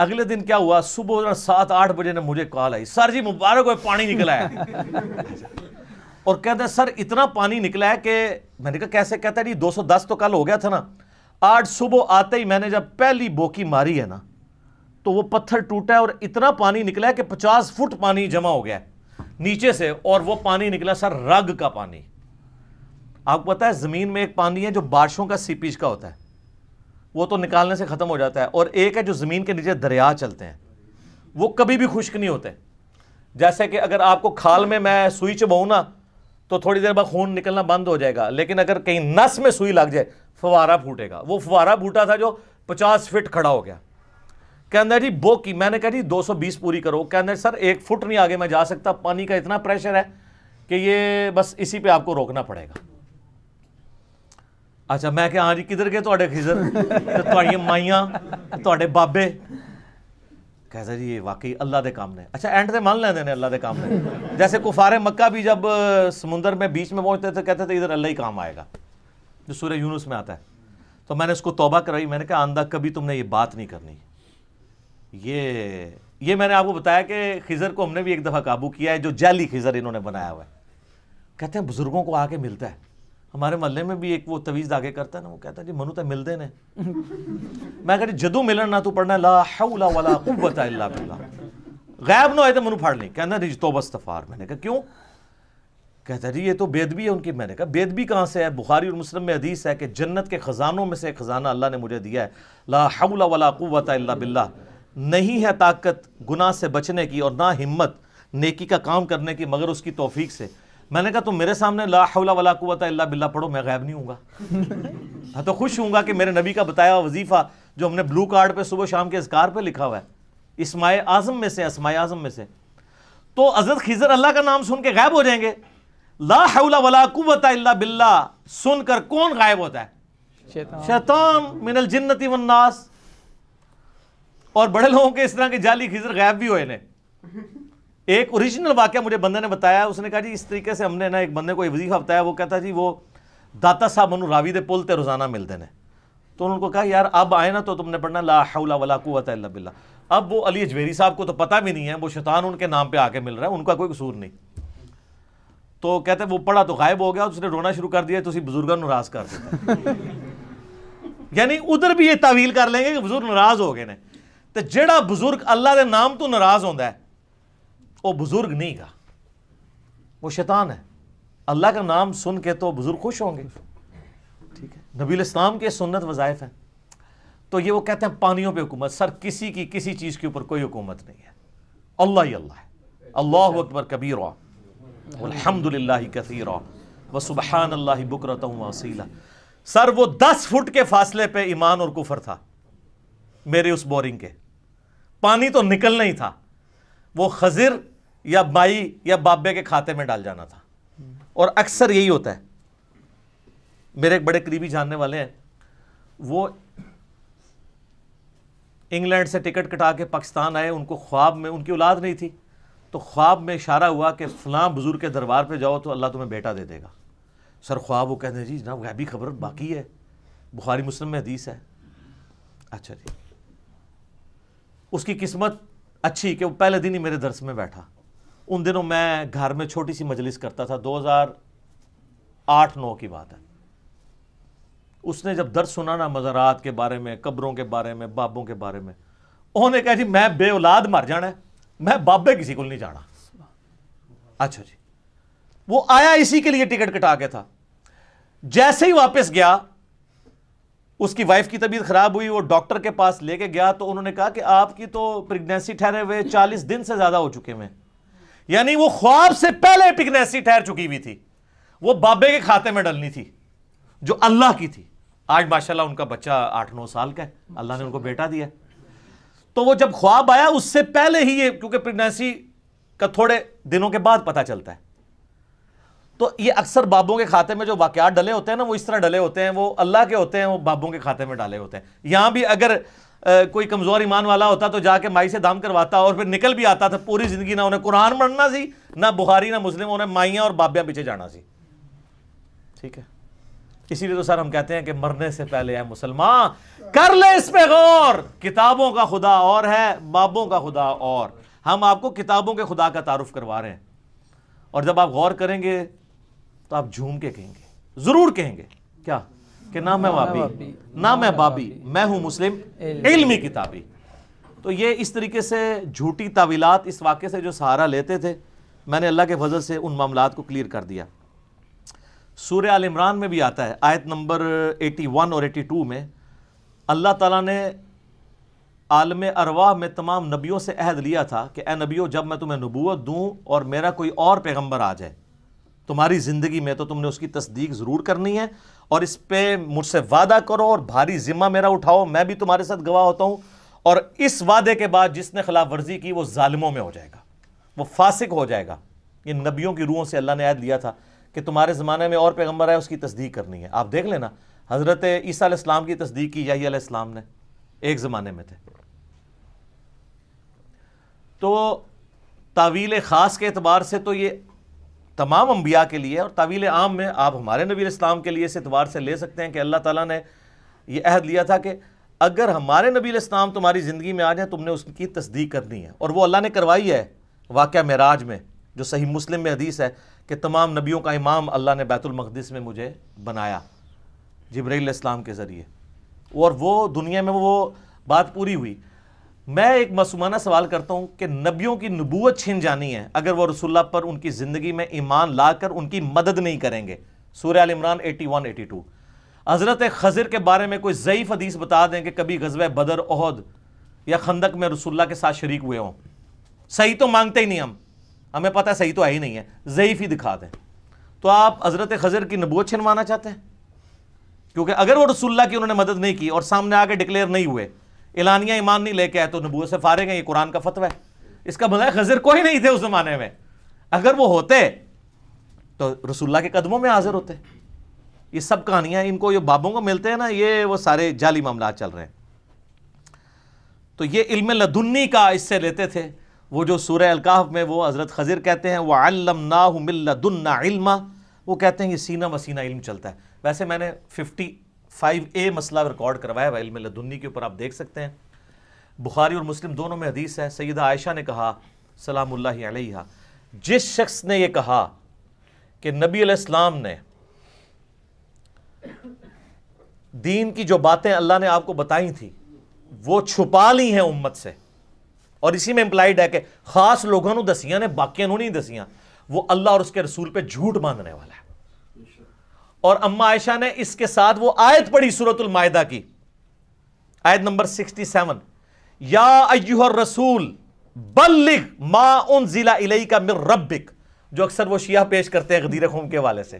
अगले दिन क्या हुआ? सुबह सात आठ बजे ने मुझे कॉल आई सर जी मुबारक हो पानी निकला है। और कहते हैं सर इतना पानी निकला है कि मैंने कहा कैसे? कहता है जी 210 तो कल हो गया था ना। आज सुबह आते ही मैंने जब पहली बोकी मारी है ना तो वो पत्थर टूटा है और इतना पानी निकला है कि 50 फुट पानी जमा हो गया नीचे से और वो पानी निकला सर रग का पानी। आपको पता है ज़मीन में एक पानी है जो बारिशों का सीपीज का होता है। वो तो निकालने से ख़त्म हो जाता है और एक है जो ज़मीन के नीचे दरिया चलते हैं। वो कभी भी खुश्क नहीं होते। जैसे कि अगर आपको खाल में मैं सुई चबाऊँ ना तो थोड़ी देर बाद खून निकलना बंद हो जाएगा। लेकिन अगर कहीं नस में सुई लग जाए, फवारा फूटेगा। वो फवारा फूटा था जो पचास फिट खड़ा हो गया। कहना जी बो की मैंने कहा जी 220 पूरी करो। कहना सर, एक फुट नहीं आगे मैं जा सकता। पानी का इतना प्रेशर है कि ये बस इसी पे आपको रोकना पड़ेगा। अच्छा मैं क्या हाँ जी, किधर गए थोड़े खिजर? तो थोड़ी माइया थोड़े तो बाबे? कहता जी, ये वाकई अल्लाह के काम ने। अच्छा एंड से मान लेते हैं अल्लाह के काम ने। जैसे कुफार मक्का भी जब समुंदर में बीच में पहुँचते थे तो कहते थे इधर अल्लाह ही काम आएगा। जो सूर्य यूनुस में आता है। तो मैंने उसको तौबा कराई। मैंने कहा, आंदा, कभी तुमने ये बात नहीं करनी। ये ये मैंने आपको बताया कि खिज़र को हमने भी एक दफ़ा काबू किया है, जो जाली खिज़र इन्होंने बनाया हुआ है। कहते हैं, बुज़ुर्गों को आके मिलता है। हमारे मोहल्ले में भी एक वो तवीज़ आगे करता है ना, वो कहता है, जी, मनु तो मिलते ने। मैं कहती जदों मिलन ना तू पढ़ना, ला वला कुव्वता इल्ला बिल्लाह। गैब ना होए तो मनु फाड़ नहीं कहना रिज तो बस्तफार मैंने कहा, क्यों? कहता जी, ये तो बेदबी है उनकी। मैंने कहा बेदबी कहाँ से है? बुखारी और मुस्लिम में हदीस है कि जन्नत के ख़जानों में से एक ख़जाना अल्लाह ने मुझे दिया है। ला हौला वला कुव्वता बिल्लाह। नहीं है ताकत गुनाह से बचने की और ना हिम्मत नेकी का काम करने की मगर उसकी तोफीक से। मैंने कहा तुम मेरे सामने ला हौला वला कुव्वता इल्ला बिल्लाह पढ़ो मैं गायब नहीं हूँगा हाँ तो खुश हूँगा कि मेरे नबी का बताया हुआ वजीफ़ा जो हमने ब्लू कार्ड पे सुबह शाम के इजकार पे लिखा हुआ है इसमाय आज़म में से असमाय आज़म में से। तो हज़रत खिजर अल्लाह का नाम सुन के गायब हो जाएँगे। ला हौला वला कुव्वता इल्ला बिल्लाह सुनकर कौन गायब होता है? शैतान। शैतान मिनल जिन्नति वन्नास और बड़े लोगों के इस तरह के जाली खिजर गायब भी हुए ने। एक ओरिजिनल वाक्य मुझे बंदे ने बताया उसने कहा जी इस तरीके से हमने ना एक बंदे को वजीफा बताया वो कहता जी वो दाता साहब मनु रावी दे पुल ते रोज़ाना मिलते ने। तो उनको कहा यार अब आए ना तो तुमने पढ़ना ला हौला वला बिल्लाह। अब वो अली अजमेरी साहब को तो पता भी नहीं है वो शैतान उनके नाम पे आके मिल रहा है उनका कोई कसूर नहीं। तो कहते वो पढ़ा तो गायब हो गया उसने रोना शुरू कर दिया तो बुज़ुर्गों नाराज़ कर दिया यानी उधर भी ये तावील कर लेंगे कि बुज़ुर्ग नाराज़ हो गए ने। जेड़ा बुज़ुर्ग अल्लाह के नाम तो नाराज़ होता है वो बुज़ुर्ग नहीं गा। वो शैतान है। अल्लाह का नाम सुन के तो बुज़ुर्ग खुश होंगे। ठीक है? नबी इस्लाम के सुन्नत वज़ायफ़ हैं। तो ये वो कहते हैं, पानियों पे हुकूमत। सर, किसी की, किसी चीज़ के ऊपर कोई हुकूमत नहीं है। अल्लाह ही अल्लाह है। अल्लाह अकबर कबीर। अलहमदिल्ला कसीर। व सुबहान अल्लाह बुकरत वसीला सर, वो दस फुट के फासले पे ईमान और कुफर था। मेरे उस बोरिंग के। पानी तो निकलना ही था। वो खजिर या माई या बाबे के खाते में डाल जाना था। और अक्सर यही होता है। मेरे एक बड़े करीबी जानने वाले हैं। वो इंग्लैंड से टिकट कटा के पाकिस्तान आए, उनको ख्वाब में, उनकी औलाद नहीं थी। तो ख्वाब में इशारा हुआ कि फ़लाँ बुज़ुर्ग के दरबार पे जाओ तो अल्लाह तुम्हें बेटा दे देगा। सर ख्वाब वो कहते हैं, जी जनाब भी खबर बाकी है। बुखारी, मुस्लिम में हदीस है। अच्छा जी। उसकी किस्मत अच्छी कि वो पहले दिन ही मेरे दर्स में बैठा। उन दिनों मैं घर में छोटी सी मजलिस करता था 2008 नौ की बात है। उसने जब दर्द सुना ना मज़ारात के बारे में, कब्रों के बारे में, बाबों के बारे में, उन्होंने कहा, जी, मैं बे औलाद मर जाना है, मैं बाबे किसी को नहीं जाना। अच्छा जी। वो आया इसी के लिए टिकट कटा के था। जैसे ही वापस गया उसकी वाइफ की तबीयत खराब हुई, वो डॉक्टर के पास लेके गया तो उन्होंने कहा कि आपकी तो प्रेगनेंसी ठहरे हुए चालीस दिन से ज़्यादा हो चुके हैं। यानी वो ख्वाब से पहले प्रेगनेंसी ठहर चुकी हुई थी। वो बाबे के खाते में डलनी थी, जो अल्लाह की थी। आज माशाल्लाह उनका बच्चा आठ नौ साल का है, अल्लाह ने उनको बेटा दिया तो वो जब ख्वाब आया, उससे पहले ही ये, क्योंकि प्रेगनेंसी का थोड़े दिनों के बाद पता चलता है। तो ये अक्सर बाबों के खाते में जो वाकयात डले होते हैं ना वो इस तरह डले होते हैं वो अल्लाह के होते हैं वो बाबों के खाते में डाले होते हैं। यहाँ भी अगर आ, कोई कमज़ोर ईमान वाला होता तो जाके माई से दाम करवाता और फिर निकल भी आता था पूरी ज़िंदगी ना उन्हें कुरान पढ़ना सी ना बुखारी ना मुस्लिम उन्हें माइया और बाबिया पीछे जाना सी। ठीक है? इसीलिए तो सर हम कहते हैं कि मरने से पहले है मुसलमान कर ले इस पे गौर। किताबों का खुदा और है बाबों का खुदा और। हम आपको किताबों के खुदा का तारुफ करवा रहे हैं। और जब आप गौर करेंगे तो आप झूम के कहेंगे। ज़रूर कहेंगे। क्या? कि ना मैं बाबी। ना मैं बाबी। मैं हूँ मुस्लिम। इल्मी। किताबी। तो ये इस तरीके से झूठी तावीलात इस वाक्य से जो सहारा लेते थे मैंने अल्लाह के फजल से उन मामला को क्लियर कर दिया। सूर्य आल इमरान में भी आता है आयत नंबर 81 और 82 में। अल्लाह ताला ने आलम अरवाह में तमाम नबियों से अहद लिया था कि ए नबियों जब मैं तुम्हें नबूत दूँ और मेरा कोई और पैगंबर आ जाए तुम्हारी ज़िंदगी में तो तुमने उसकी तस्दीक ज़रूर करनी है और इस पर मुझसे वादा करो और भारी ज़िम्मा मेरा उठाओ, मैं भी तुम्हारे साथ गवाह होता हूँ। और इस वादे के बाद जिसने खिलाफ वर्जी की, वो ालिमों में हो जाएगा। वो फासिक हो जाएगा। ये नबियों की रूहों से अल्लाह ने ऐद लिया था कि तुम्हारे ज़माने में और पैगंबर आए, उसकी तस्दीक करनी है। आप देख लेना, हज़रत ईसा की तस्दीक की, यही इस्लाम ने, एक ज़माने में थे। तो तावील ख़ास के अतबार से तो ये तमाम अम्बिया के लिए और तवील आम में आप हमारे नबी इस्लाम के लिए इस एतबार से ले सकते हैं कि अल्लाह ताला ने यह अहद लिया था कि अगर हमारे नबी इस्लाम तुम्हारी ज़िंदगी में आ जाए, तुमने उसकी तस्दीक करनी है। और वो अल्लाह ने करवाई है वाक़ मराज में, जो सही मुस्लिम में हदीस है कि तमाम नबियों का इमाम अल्लाह ने बैतुलमक़दस में मुझे बनाया जबरील इस्लाम के ज़रिए। और वो दुनिया में वो बात पूरी हुई। मैं एक मासूमाना सवाल करता हूँ कि नबियों की नबूत छिन जानी है, अगर वो रसुल्ला पर उनकी ज़िंदगी में ईमान लाकर उनकी मदद नहीं करेंगे। सूर्य इमरान 81 82 हज़रत खजर के बारे में कोई ज़यीफ़ हदीस बता दें कि कभी गजब बदर अहद या खंदक में रसुल्ला के साथ शरीक हुए हों। सही तो मांगते ही नहीं हम। हमें पता है सही तो है ही नहीं है। ज़यीफ़ ही दिखा दें। तो आप हज़रत खजर की नबूत छिनवाना चाहते हैं? क्योंकि अगर वो रसुल्ला की उन्होंने मदद नहीं की और सामने आके डिक्लेयर नहीं हुए एलानिया ईमान नहीं लेके आए तो नबूत से फारे गए ये कुरान का फतवा है। इसका मतलब खजर कोई नहीं थे उस जमाने में। अगर वो होते तो रसुल्ला के कदमों में हाजिर होते। ये सब कहानियाँ, इनको ये बाबों को मिलते हैं ना, ये वो सारे जाली मामला चल रहे हैं। तो ये इल्म लदुन्नी का इससे लेते थे। वो जो सूर्य अलकाफ में वो हज़रत खजिर कहते हैं वह अल्लम ना इल्मा वो कहते हैं, ये सीना वसीना इल्म चलता है। वैसे मैंने फिफ्टी फाइव ए मसला रिकॉर्ड करवाया हुआ इल्म लदुन्नी के ऊपर आप देख सकते हैं। बुखारी और मुस्लिम दोनों में हदीस है, सईदा आयशा ने कहा सलाम जिस शख्स ने यह कहा कि नबी इस्लाम ने दीन की जो बातें अल्लाह ने आपको बताई थी, वो छुपा ली हैं उम्मत से। और इसी में इंप्लाइड है कि खास लोगों दसियाँ, ने बाकियाँ नहीं दसियाँ, वो अल्लाह और उसके रसूल पे झूठ बांधने वाला है। और अम्मा आयशा ने इसके साथ वो आयत पढ़ी सूरतुल मायदा की। आयत नंबर 67 या अय्युहर रसूल, बल्लिग मा उन जिला इलई का मिर रबिक जो अक्सर वो शिया पेश करते हैं गदीर खूम के वाले से।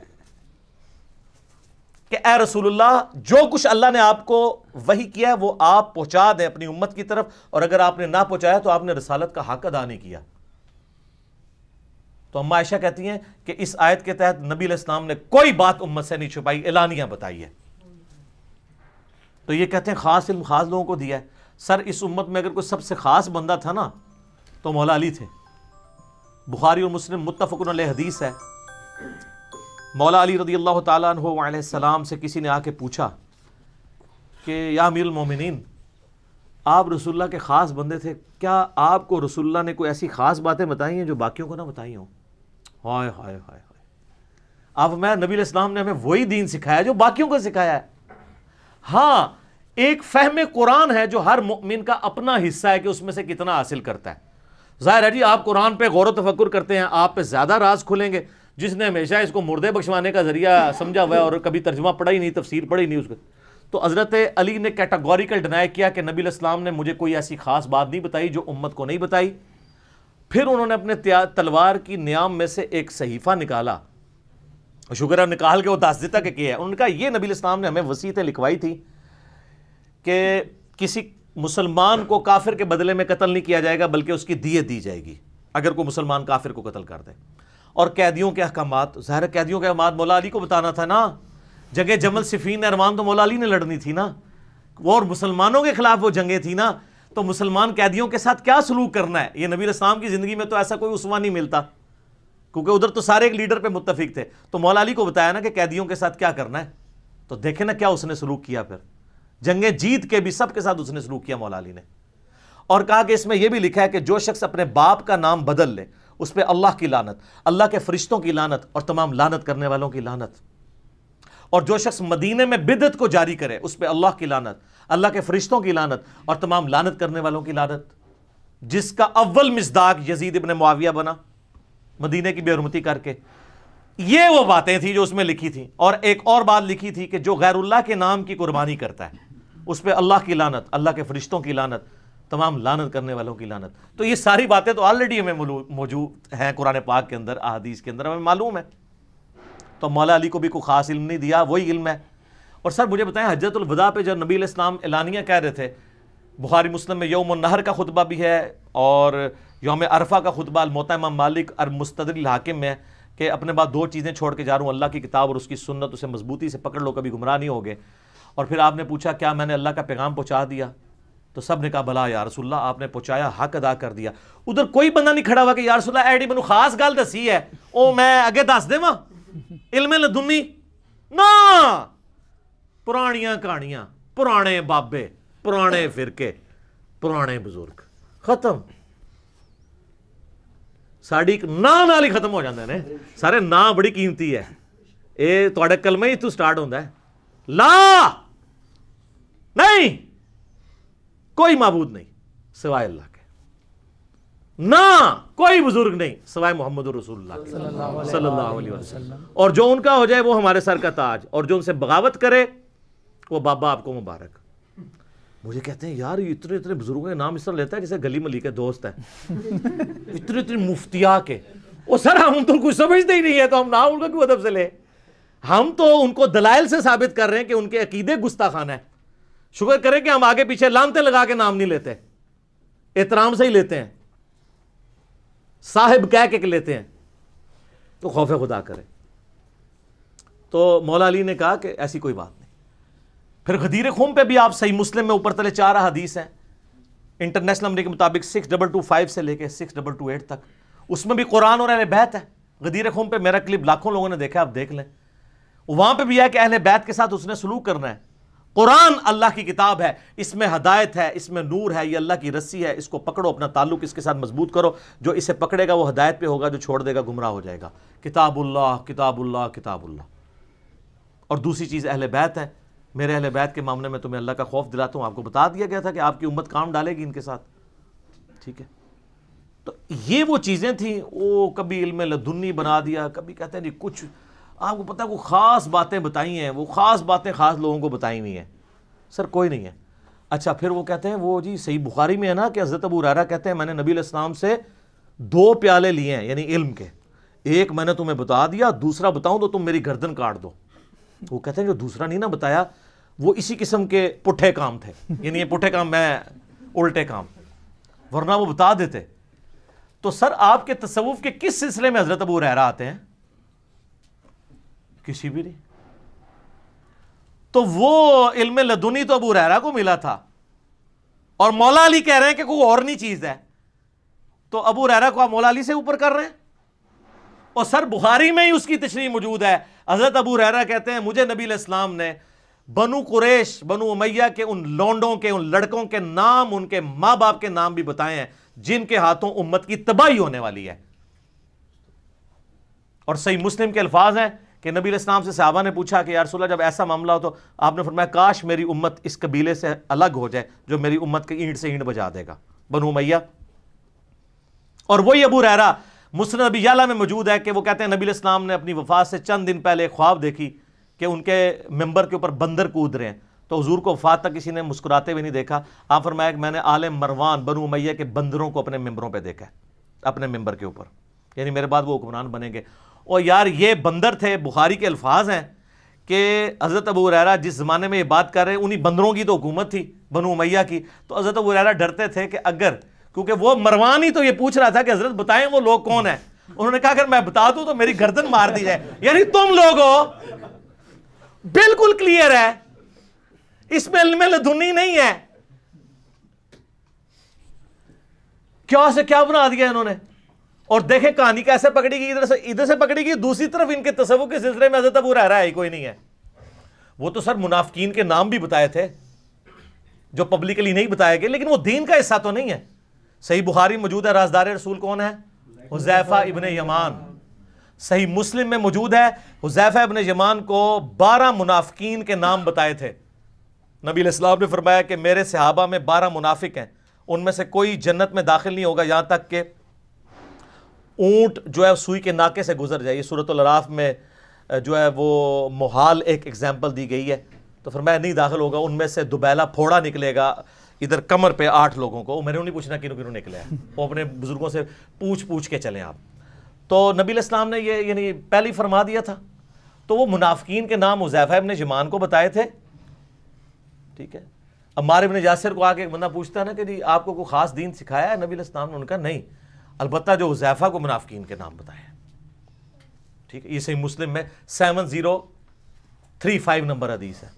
कि ए रसूलुल्लाह, जो कुछ अल्लाह ने आपको वही किया है, वो आप पहुँचा दें अपनी उम्मत की तरफ़। और अगर आपने ना पहुँचाया तो आपने रसालत का हक अदा नहीं किया। तो अम्मा आयशा कहती हैं कि इस आयत के तहत नबी इस्लाम ने कोई बात उम्मत से नहीं छुपाई एलानियाँ बताई है। तो ये कहते हैं, खास इल्म खास लोगों को दिया है। सर, इस उम्मत में अगर कोई सबसे खास बंदा था ना तो मौला अली थे। बुखारी और मुस्लिम मुतफ़ुन हदीस है। मौला अली रदी अल्लाह तसलाम से किसी ने आके पूछा कि, या अमीरमिन आप रसुल्ला के ख़ास बंदे थे, क्या आपको रसुल्ला ने कोई ऐसी ख़ास बातें बताई हैं जो बाकियों को ना बताई हों? हाय हाय हाय अब मैं नबी इस्लाम ने हमें वही दीन सिखाया जो बाकियों को सिखाया है। हाँ एक फहम कुरान है जो हर मुमिन का अपना हिस्सा है कि उसमें से कितना हासिल करता है। ज़ाहिर है जी, आप कुरान पे गौर तफक्र करते हैं, आप पे ज़्यादा राज खुलेंगे। जिसने हमेशा इसको मुर्दे बख्शवाने का ज़रिया समझा हुआ है और कभी तर्जमा पढ़ा ही नहीं, तफसीर पढ़ी नहीं उसको। तो हज़रत अली ने कैटागोरिकल डिनाई किया कि नबी इस्लाम ने मुझे कोई ऐसी खास बात नहीं बताई जो उम्मत को नहीं बताई। फिर उन्होंने अपने तलवार की नियाम में से एक सहीफ़ा निकाला। शुक्र है निकाल के वो दस देता के किया उन्होंने कहा ये नबी इस्लाम ने हमें वसीतें लिखवाई थी कि किसी मुसलमान को काफिर के बदले में कत्ल नहीं किया जाएगा, बल्कि उसकी दियत दी जाएगी, अगर कोई मुसलमान काफिर को कत्ल कर दे। और कैदियों के अहकाम ज़ाहिर कैदियों के अहकाम मौला अली को बताना था ना जगह जमल सिफीन अरमान तो मौला अली ने लड़नी थी ना वो और मुसलमानों के खिलाफ वो जंगें थी ना तो मुसलमान कैदियों के साथ क्या सलूक करना है? ये नबी इस्लाम की ज़िंदगी में तो ऐसा कोई उसवा नहीं मिलता। क्योंकि उधर तो सारे एक लीडर पे मुतफिक थे। तो मौला अली को बताया ना कि कैदियों के साथ क्या करना है? तो देखे ना क्या उसने सलूक किया फिर। जंगे जीत के भी सबके साथ उसने सलूक किया मौला अली ने। और कहा कि इसमें यह भी लिखा है कि जो शख्स अपने बाप का नाम बदल ले, उस पर अल्लाह की लानत, अल्लाह के फरिश्तों की लानत और तमाम लानत करने वालों की लानत। और जो शख्स मदीने में बिदत को जारी करे, उस पर अल्लाह की लानत, अल्लाह के फरिश्तों की लानत और तमाम लानत करने वालों की लानत, जिसका अव्वल मिसदाक यजीद इबन मुआविया बना, मदीने की बेहरमती करके। ये वो बातें थी जो उसमें लिखी थी। और एक और बात लिखी थी कि जो गैरुल्लाह के नाम की कुर्बानी करता है, उस पर अल्लाह की लानत, अल्लाह के फरिश्तों की लानत, तमाम लानत करने वालों की लानत। तो ये सारी बातें तो ऑलरेडी हमें मौजूद हैं कुरान पाक के अंदर अदीस के अंदर, हमें मालूम है। तो मौला अली को भी कोई ख़ास इल्म नहीं दिया, वही इल्म है। और सर, मुझे बताएँ, हजरतुलवदा पे जब नबी इस्लाम एलानिया कह रहे थे, बुखारी, मुस्लिम में यौम नहर का खुतबा भी है और योम अरफा का खुतबा मोतम मालिक और मुस्तदिल हाकिम में कि अपने बाद दो चीज़ें छोड़ के जा रहा हूँ, अल्लाह की किताब और उसकी सुन्नत, उसे मजबूती से पकड़ लो, कभी गुमराह नहीं होगे। और फिर आपने पूछा, क्या मैंने अल्लाह का पैगाम पहुँचा दिया? तो सबने कहा भला यार रसुल्ला आपने पहुँचाया, हक अदा कर दिया। उधर कोई बंदा नहीं खड़ा हुआ कि यार रसुल्ला एडी मैं खास गल दसी है। ओ, मैं अगे दस देव? इलमे लदुनी ना पुरानियां कहानियां पुराने बाबे पुराने फिरके पुराने बुजुर्ग खत्म ਸਾਡੀ ਇੱਕ ਨਾਂ ਨਾਲ ਹੀ ਖਤਮ ਹੋ ਜਾਂਦੇ ਨੇ ਸਾਰੇ ਨਾਂ ਬੜੀ ਕੀਮਤੀ ਹੈ ਇਹ ਤੁਹਾਡੇ ਕਲਮੇ ਹੀ ਤੋਂ ਸਟਾਰਟ ਹੁੰਦਾ ਹੈ ਲਾ नहीं कोई मबूद नहीं सिवाय अल्लाह के ना कोई बुज़ुर्ग नहीं सिवाय मोहम्मद रसूलुल्लाह सल्लल्लाहु अलैहि वसल्लम। और जो उनका हो जाए वो हमारे सर का ताज। और जो उनसे बगावत करे वो बाबा आपको मुबारक। मुझे कहते हैं यार इतने इतने बुज़ुर्गों के नाम इस तरह लेता है जैसे गली मली के दोस्त है। इतने इतने मुफ्तिया के। वो सर हम तो कुछ समझते ही नहीं है तो हम नाम उनका क्यों अदब से ले? हम तो उनको दलाइल से साबित कर रहे हैं कि उनके अकीदे गुस्ताखाना है। शुक्र करें कि हम आगे पीछे लानते लगा के नाम नहीं लेते। एहतराम से ही लेते हैं। साहिब कह के लेते हैं तो खौफ खुदा करे। तो मौला अली ने कहा कि ऐसी कोई बात नहीं। फिर गदीर खूम पे भी आप सही मुस्लिम में ऊपर तले चार हदीस हैं। इंटरनेशनल नंबर के मुताबिक सिक्स डबल टू फाइव से लेके सिक्स डबल टू एट तक। उसमें भी कुरान और अहल बैत है। गदीर खूम पे मेरा क्लिप लाखों लोगों ने देखा, आप देख लें। वहाँ पे भी है कि अहल बैत के साथ उसने सलूक करना है। कुरान अल्लाह की किताब है, इसमें हदायत है, इसमें नूर है, ये अल्लाह की रस्सी है, इसको पकड़ो, अपना ताल्लुक इसके साथ मज़बूत करो, जो इसे पकड़ेगा वो हदायत पे होगा, जो छोड़ देगा गुमराह हो जाएगा। किताबुल्लाह किताबुल्लाह किताबुल्लाह। और दूसरी चीज़, अहल बैत है। मेरे अहल बैत के मामले में तुम्हें अल्लाह का खौफ दिलाता हूँ, आपको बता दिया गया था कि आपकी उम्मत काम डालेगी इनके साथ। ठीक है? तो ये वो चीज़ें थी, वो कभी इल्म लदुन्नी बना दिया, कभी कहते हैं जी, कुछ आपको पता है, वो ख़ास बातें बताई हैं, वो ख़ास बातें ख़ास लोगों को बताई हुई हैं। सर, कोई नहीं है। अच्छा फिर वो कहते हैं, वो जी सही बुखारी में है ना, कि हज़रत अबू रारा कहते हैं, मैंने नबी इस्लाम से दो प्याले लिए हैं, यानी इल्म के। एक, मैंने तुम्हें बता दिया, दूसरा बताऊँ तो तुम मेरी गर्दन काट दो। वो कहते हैं, जो दूसरा नहीं ना बताया, वो इसी किस्म के पुठे काम थे। यानी ये पुठे काम, मैं उल्टे काम। वरना वो बता देते। तो सर, आपके तसवुफ के किस सिलसिले में हज़रत अबू रहरा आते हैं? किसी भी नहीं। तो वो इल्म लदुनी तो अबू रहरा को मिला था। और मौला अली कह रहे हैं कि कोई और नहीं चीज़ है। तो अबू रहरा को आप मौला अली से ऊपर कर रहे हैं? और सर बुखारी में ही उसकी तशरी मौजूद है। हज़रत अबू रहरा कहते हैं, मुझे नबी इस्लाम ने बनु कुरेश, बनु उमैया के उन लौंडों के, उन लड़कों के नाम, उनके माँ बाप के नाम भी बताए हैं, जिनके हाथों उम्मत की तबाही होने वाली है। और सही मुस्लिम के अल्फाज हैं कि नबी इस्लाम से साहबा ने पूछा कि, यार सुलह, जब ऐसा मामला हो तो आपने फरमाया, काश मेरी उम्मत इस कबीले से अलग हो जाए, जो मेरी उम्मत के ईंट से ईंट बजा देगा। बनु मैया और वही अबू रहरा मुस्लिम नबी याला में मौजूद है कि वो कहते हैं, नबी इस्लाम ने अपनी वफात से चंद दिन पहले ख्वाब देखी कि उनके मेंबर के ऊपर बंदर कूद रहे हैं। तो हजूर को वफात तक किसी ने मुस्कुराते हुए नहीं देखा। आप फरमाया कि, मैंने आल मरवान, बनु मैया के बंदरों को अपने मेंबरों पर देखा है, अपने मेंबर के ऊपर। यानी मेरे बाद वो हुक्मरान बनेंगे। और यार ये बंदर थे, बुखारी के अल्फाज हैं कि हज़रत अबू रहरा जिस ज़माने में ये बात कर रहे हैं, उन्हीं बंदरों की तो हुकूमत थी, बनु मैया की। तो हज़रत अबू रहरा डरते थे कि अगर, क्योंकि वो मरवान ही तो ये पूछ रहा था कि हज़रत बताएँ वो लोग कौन है? उन्होंने कहा, अगर मैं बता दूँ तो मेरी गर्दन मार दी जाए। यानी तुम लोग हो, बिल्कुल क्लियर है। इसमें इल्म लधुनी नहीं है। क्या से क्या बना दिया इन्होंने? और देखे कहानी कैसे पकड़ी गई इधर से इधर से पकड़ी गई दूसरी तरफ़ इनके तस्वु के सिलसिले में हज़रत अबू रहा है, कोई नहीं है। वो तो सर मुनाफकीन के नाम भी बताए थे, जो पब्लिकली नहीं बताए गए, लेकिन वो दीन का हिस्सा तो नहीं है। सही बुखारी मौजूद है, राजदार रसूल कौन है? हुजैफा इबन यमान। सही मुस्लिम में मौजूद है, हुजैफा इबन यमान को बारह मुनाफकीन के नाम बताए थे। नबी इस्लाम ने फरमाया कि मेरे सहाबा में बारह मुनाफिक हैं, उनमें से कोई जन्नत में दाखिल नहीं होगा, यहाँ तक कि ऊँट जो है सुई के नाके से गुजर जाए। सूरत लराफ में जो है वो मोहाल एक एग्ज़ाम्पल दी गई है। तो फिर मैं नहीं दाखिल होगा, उनमें से दुबैला फोड़ा निकलेगा। इधर कमर पे आठ लोगों को। मैंने उन्हें पूछना किनों किनों निकले वो अपने बुज़ुर्गों से पूछ पूछ के चले आप। तो नबी इस्लाम ने ये, यानी पहले ही फरमा दिया था। तो वो मुनाफिकीन के नाम उजैफ़ा ने जमान को बताए थे। ठीक है? अब मारे इबन यासिर को आके एक बंदा पूछता ना कि जी, आपको कोई ख़ास दीन सिखाया है? नबी इस्लाम ने उनका, नहीं। अलबत् जो उजैफ़ा को मुनाफिकीन के नाम बताए ठीक है ये सही मुस्लिम में seven zero three five number हदीस है।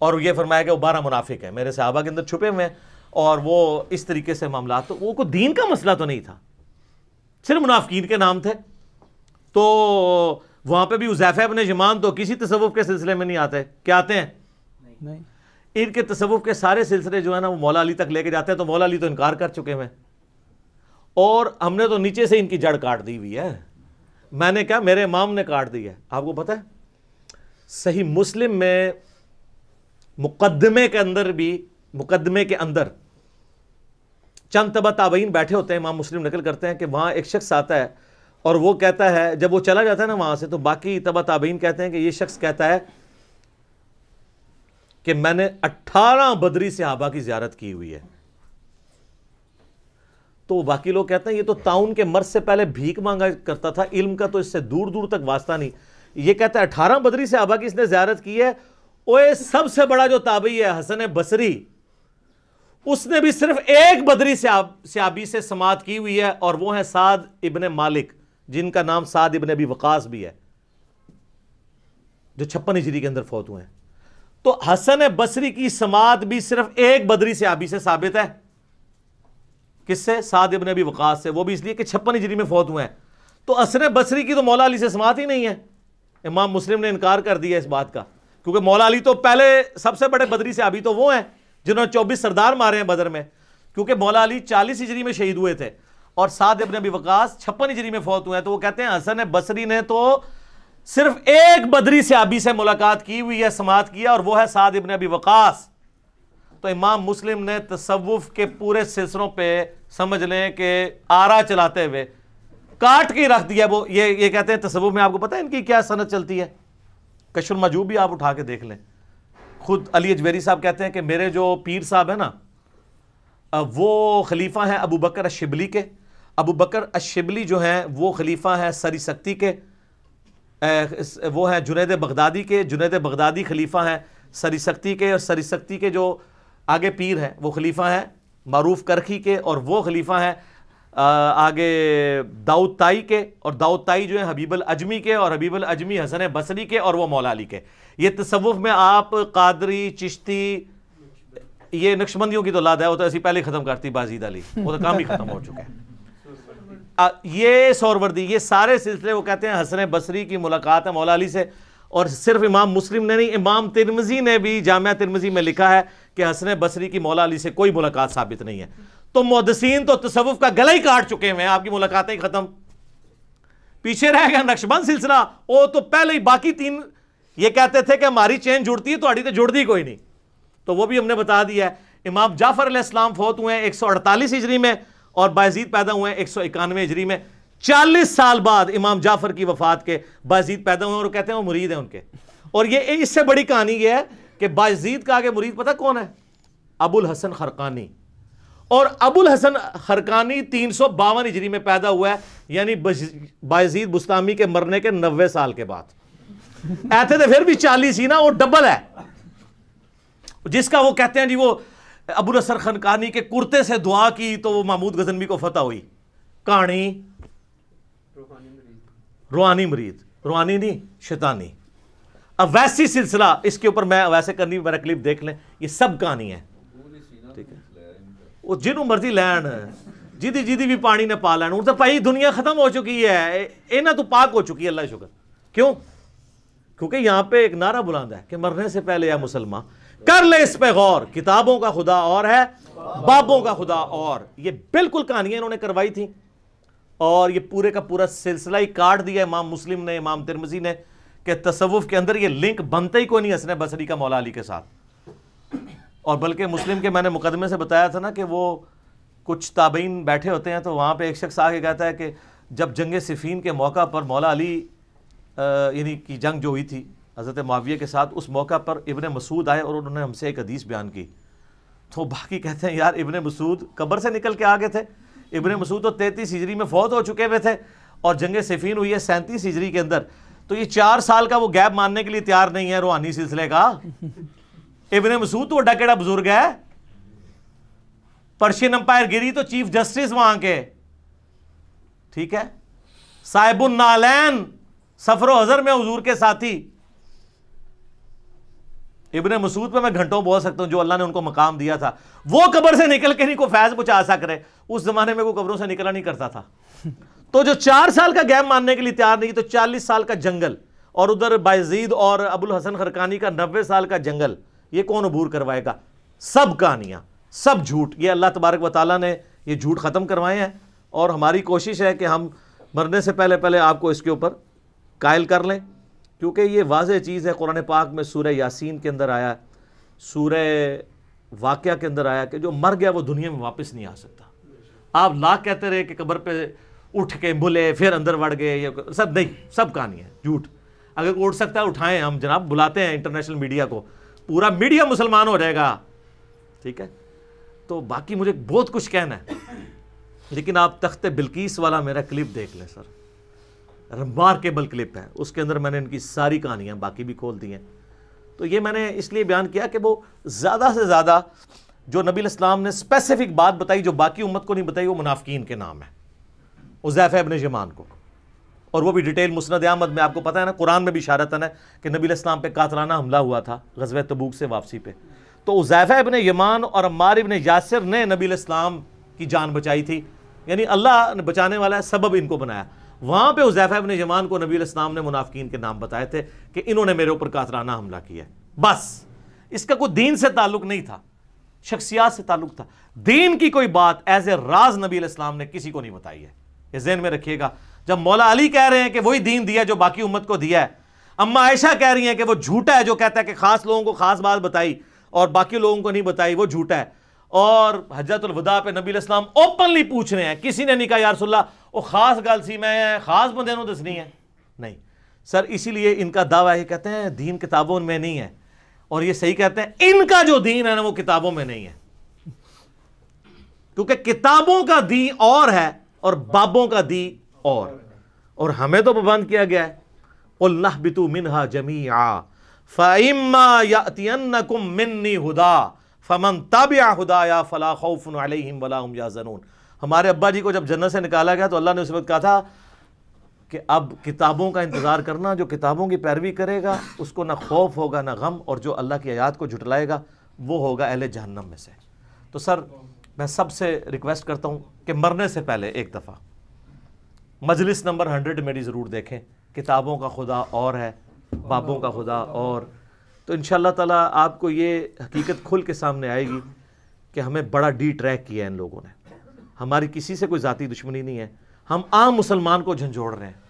और ये फरमाया गया वो बारह मुनाफिक है मेरे सहाबा के अंदर छुपे हुए हैं और वो इस तरीके से मामला तो वो को दीन का मसला तो नहीं था। सिर्फ़ मुनाफिकीन के नाम थे। तो वहाँ पे भी उजैफ़ अपने जमान तो किसी तसवुफ के सिलसिले में नहीं आते। क्या आते हैं? नहीं। इनके तसवुफ के सारे सिलसिले जो है ना वो मौला अली तक लेके जाते हैं तो मौला अली तो इनकार कर चुके हैं। और हमने तो नीचे से इनकी जड़ काट दी हुई है। मैंने क्या, मेरे इमाम ने काट दी है। आपको पता है? सही मुस्लिम में मुकदमे के अंदर भी मुकदमे के अंदर चंद तबा ताबईन बैठे होते हैं, इमाम मुस्लिम नकल करते हैं कि वहाँ एक शख्स आता है और वो कहता है, जब वो चला जाता है ना वहाँ से तो बाकी तबा ताबईन कहते हैं कि ये शख्स कहता है कि मैंने 18 बदरी सहाबा की ज्यारत की हुई है। तो बाकी लोग कहते हैं, ये तो ताउन के मर्ज से पहले भीख मांगा करता था, इल्म का तो इससे दूर दूर तक वास्ता नहीं। ये कहता है, अठारह बदरी से आबा की इसने ज्यारत की है, ओए सबसे बड़ा जो ताबी है, हसन बसरी, उसने भी सिर्फ़ एक बदरी से सियाबी से समात की हुई है, और वो है साद इबन मालिक, जिनका नाम साद इबन अभी वकास भी है। जो छप्पन हिजरी के अंदर फौत हुए हैं। तो हसन बसरी की समात भी सिर्फ़ एक बदरी से आबी से साबित है। किससे? साद इबन अभी वकास से। वो भी इसलिए कि छप्पन हिजरी में फौत हुए हैं। तो असर बसरी की तो मौला अली से समात ही नहीं है। इमाम मुस्लिम ने इनकार कर दिया इस बात का। क्योंकि मौला अली तो पहले सबसे बड़े बदरी से अभी तो वो हैं, जिन्होंने चौबीस सरदार मारे हैं बदर में। क्योंकि मौला अली चालीस हिजरी में शहीद हुए थे। और साद इबन अभी वकास छप्पन हिजरी में फौत हुए हैं। तो वो कहते हैं हसन बसरी ने तो सिर्फ़ एक बदरी से अभी से मुलाकात की हुई है, समात किया, और वो है साद इबन अभी वकास। तो इमाम मुस्लिम ने तसव्वुफ के पूरे सिलसिलों पे समझ लें कि आरा चलाते हुए काट के रख दिया वो। ये ये कहते हैं तसव्वुफ में आपको पता है इनकी क्या सनत चलती है? कशुल मजूब भी आप उठा के देख लें। खुद अली अजवेरी साहब कहते हैं कि मेरे जो पीर साहब है ना वो खलीफा हैं अबू बकर अशिबली के। अबू बकर अशिबली जो हैं, वो खलीफा हैं सरी सक्ति के। वो हैं जुनेद बगदादी के। जुनेद बगदादी खलीफा हैं सरी सक्ति के और सरी सक्ति के जो आगे पीर हैं वो खलीफा हैं मरूफ करखी के और वो खलीफा हैं आगे दाऊद ताई के और दाऊद ताई जो है हबीबल अजमी के और हबीबल अजमी हसन बसरी के और वो मौला अली के। ये तसवुफ में आप कादरी चिश्ती ये नक्शबंदियों की तो लाद है वो तो ऐसी पहले ख़त्म करती बाजीद अली। वो तो काम ही ख़त्म हो चुका है। आ, ये सौरवर्दी ये सारे सिलसिले वो कहते हैं हसन बसरी की मुलाकात है मौला अली से और सिर्फ़ इमाम मुस्लिम ने नहीं इमाम तिरमजी ने भी जामिया तिरमजी में लिखा है कि हसन बसरी की मौला अली से कोई मुलाकात साबित नहीं है। तो मुहदसिन तो तसवुफ का गला ही काट चुके हैं, आपकी मुलाकातें ख़त्म। पीछे रह गया नक्शबंद सिलसिला। वो तो पहले ही बाकी तीन, ये कहते थे कि हमारी चेन जुड़ती है तो तो जुड़ती कोई नहीं। तो वो भी हमने बता दिया है। इमाम जाफ़र इस्लाम फोत हुए हैं एक सौ अड़तालीस हिजरी में और बाजीद पैदा हुए हैं एक सौ इक्यानवे हिजरी में। चालीस साल बाद इमाम जाफ़र की वफात के बाजीद पैदा हुए और कहते हैं वो मुरीद हैं उनके। और ये इससे बड़ी कहानी ये है कि बाजीद का आगे मुरीद पता कौन है? अबुल हसन खरकानी। और अबुल हसन खरकानी तीन सौ बावन हिजरी में पैदा हुआ है यानी बाजीद बुस्तामी के मरने के नब्बे साल के बाद। ऐसे तो फिर भी चालीस ही ना वो डबल है। जिसका वो कहते हैं जी वो अबुल हसन खनकानी के कुर्ते से दुआ की तो वो महमूद गजनवी को फतह हुई। कहानी? रूहानी मरीद। रूहानी नहीं शैतानी। अब वैसी सिलसिला, इसके ऊपर मैं वैसे करनी, मेरा क्लिप देख लें। ये सब कहानी है। ठीक है? वो जिन्हों मर्ज़ी लैन जिदी जिदी भी पानी ने पा लैन तो भाई दुनिया खत्म हो चुकी है। इन्हें तो पाक हो चुकी है, अल्लाह शुक्र। क्यों? क्योंकि यहाँ पे एक नारा बुलांदा है कि मरने से पहले, या मुसलमान, कर ले इस पे गौर। किताबों का खुदा और है, बाबों का खुदा और। ये बिल्कुल कहानियाँ इन्होंने करवाई थी। और ये पूरे का पूरा सिलसिला ही काट दिया इमाम मुस्लिम ने, इमाम तिरमजी ने। कि तसवुफ के अंदर ये लिंक बनते ही कोई नहीं हसन बसरी का मौला अली के साथ। और बल्कि मुस्लिम के मैंने मुकदमे से बताया था ना कि वो कुछ ताबीन बैठे होते हैं तो वहाँ पे एक शख्स आके कहता है कि जब जंग सिफ़ीन के मौका पर मौला अली यानी की जंग जो हुई थी, हज़रत माविया के साथ, उस मौका पर इबन मसूद आए और उन्होंने हमसे एक हदीस बयान की। तो बाकी कहते हैं, यार, इबन मसूद कब्र से निकल के आ गए थे। इबन मसूद तो तैंतीस हिजरी में फौत हो चुके हुए थे और जंग सिफीन हुई है सैंतीस हिजरी के अंदर। तो ये चार साल का वो गैप मानने के लिए तैयार नहीं है रूहानी सिलसिले का। इबन मसूद तो डकेड़ा बुज़ुर्ग है। पर्शियन अंपायर गिरी तो चीफ जस्टिस वहाँ के। ठीक है? साहिबुल नालैन, सफ़र हजर में हजूर के साथी। इबन मसूद पे मैं घंटों बोल सकता हूँ जो अल्लाह ने उनको मकाम दिया था। वो कब्र से निकल के नहीं को फैज पहुँचा सक रहे उस जमाने में वो कब्रों से निकला नहीं करता था। तो जो चार साल का गैप मानने के लिए तैयार नहीं तो चालीस साल का जंगल और उधर बाजीद और अबुल हसन खरकानी का नब्बे साल का जंगल, ये कौन अबूर करवाएगा? सब कहानियाँ, सब झूठ। ये अल्लाह तबारक वाली ने ये झूठ ख़त्म करवाए हैं और हमारी कोशिश है कि हम मरने से पहले पहले आपको इसके ऊपर कायल कर लें, क्योंकि ये वाज चीज़ है, कुरान पाक में सूर्य यासीन के अंदर आया सूर्य वाक़ के अंदर आया कि जो मर गया वो दुनिया में वापस नहीं आ सकता। आप लाख कहते रहे कि कब्र पे उठ के बुले फिर अंदर बढ़ गए सब नहीं, सब कहानी है, झूठ। अगर उठ सकता है, उठाएँ हम, जनाब, बुलाते हैं इंटरनेशनल मीडिया को। पूरा मीडिया मुसलमान हो जाएगा। ठीक है? तो बाकी मुझे बहुत कुछ कहना है। लेकिन आप तख्त बिल्किस वाला मेरा क्लिप देख लें, सर। रिमार्केबल क्लिप है। उसके अंदर मैंने इनकी सारी कहानियाँ बाकी भी खोल दी हैं। तो ये मैंने इसलिए बयान किया कि वो ज़्यादा से ज़्यादा जो नबी इस्लाम ने स्पेसिफिक बात बताई, जो बाकी उम्मत को नहीं बताई, वो मुनाफिकीन के नाम है। उज़ैफ़ अबन जमान को। और वो भी डिटेल मुस्ंद अहमद में आपको पता है ना, कुरान में भी इशारतन है कि नबी इस्लाम पे कातलाना हमला हुआ था गजब तबूक से वापसी पे। तो उज़ैफ़ इबन यमान और अम्मार इबन यासिर ने नबी इस्लाम की जान बचाई थी। यानी अल्लाह ने बचाने वाला है, सबब इनको बनाया। वहाँ पे उजैफा इबन जमान को नबी इस्लाम ने मुनाफिकीन के नाम बताए थे कि इन्होंने मेरे ऊपर कातराना हमला किया बस, इसका कोई दीन से ताल्लुक नहीं था, शख्सियात से ताल्लुक था। दीन की कोई बात एज ए राज नबी इस्लाम ने किसी को नहीं बताई है। ये जहन में रखिएगा। जब मौला अली कह रहे हैं कि वही दीन दिया जो बाकी उम्मत को दिया है, अम्मा आयशा कह रही हैं कि वो झूठा है, जो कहता है कि खास लोगों को खास बात बताई और बाकी लोगों को नहीं बताई, वो झूठा है। और हजरतुल वदा पे नबी इस्लाम ओपनली पूछ रहे हैं, किसी ने नहीं कहा यारसोल्ला वो खास गल सी मैं खास बंदे दसनी है? नहीं। सर, इसीलिए इनका दावा है कहते हैं, दीन किताबों में नहीं है। और ये सही कहते हैं, इनका जो दीन है ना, वो किताबों में नहीं है। क्योंकि किताबों का दीन और है और बाबों का दी और। और हमें तो पाबंद किया गया है। उल्लाह बितु मिनहा जमीआ, फ़इम्मा यातियन्नकुम मिन्नी हुदा, फमन हुदाया, फला अलैहिम याज़नून। हमारे अब्बा जी को जब जन्नत से निकाला गया तो अल्लाह ने उस वक्त कहा था कि अब किताबों का इंतज़ार करना, जो किताबों की पैरवी करेगा, उसको ना खौफ होगा, ना गम, और जो अल्लाह की आयात को झुटलाएगा, वो होगा अहले जहन्नम में से। तो सर मैं सबसे रिक्वेस्ट करता हूँ कि मरने से पहले एक दफ़ा मजलिस नंबर हंड्रेड मेरी ज़रूर देखें। किताबों का खुदा और है, बाबों का खुदा और। तो इन ताला आपको ये हकीकत खुल के सामने आएगी कि हमें बड़ा डी ट्रैक किया है इन लोगों ने। हमारी किसी से कोई ज़ाती दुश्मनी नहीं है। हम आम मुसलमान को झंझोड़ रहे हैं।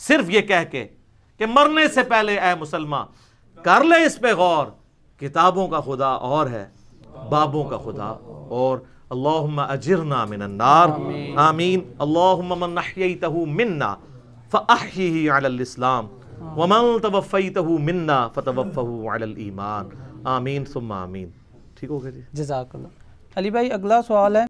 सिर्फ़ ये कह के कि मरने से पहले, ए मुसलमान, कर ले इस पे गौर। किताबों का खुदा और है, बाबों का खुदा और। अल्लाहुम्मा अजिरना मिनन्नार आमीन अल्लाहुम्मा मन नहयतहु मिन्ना फअहयिही अलल इस्लाम वमन तवफ़यतहु मिन्ना फतवफ़हु अलल ईमान आमीन सुम्मा आमीन ठीक हो गया जी। जजाकल्ला। अली भाई अगला सवाल है।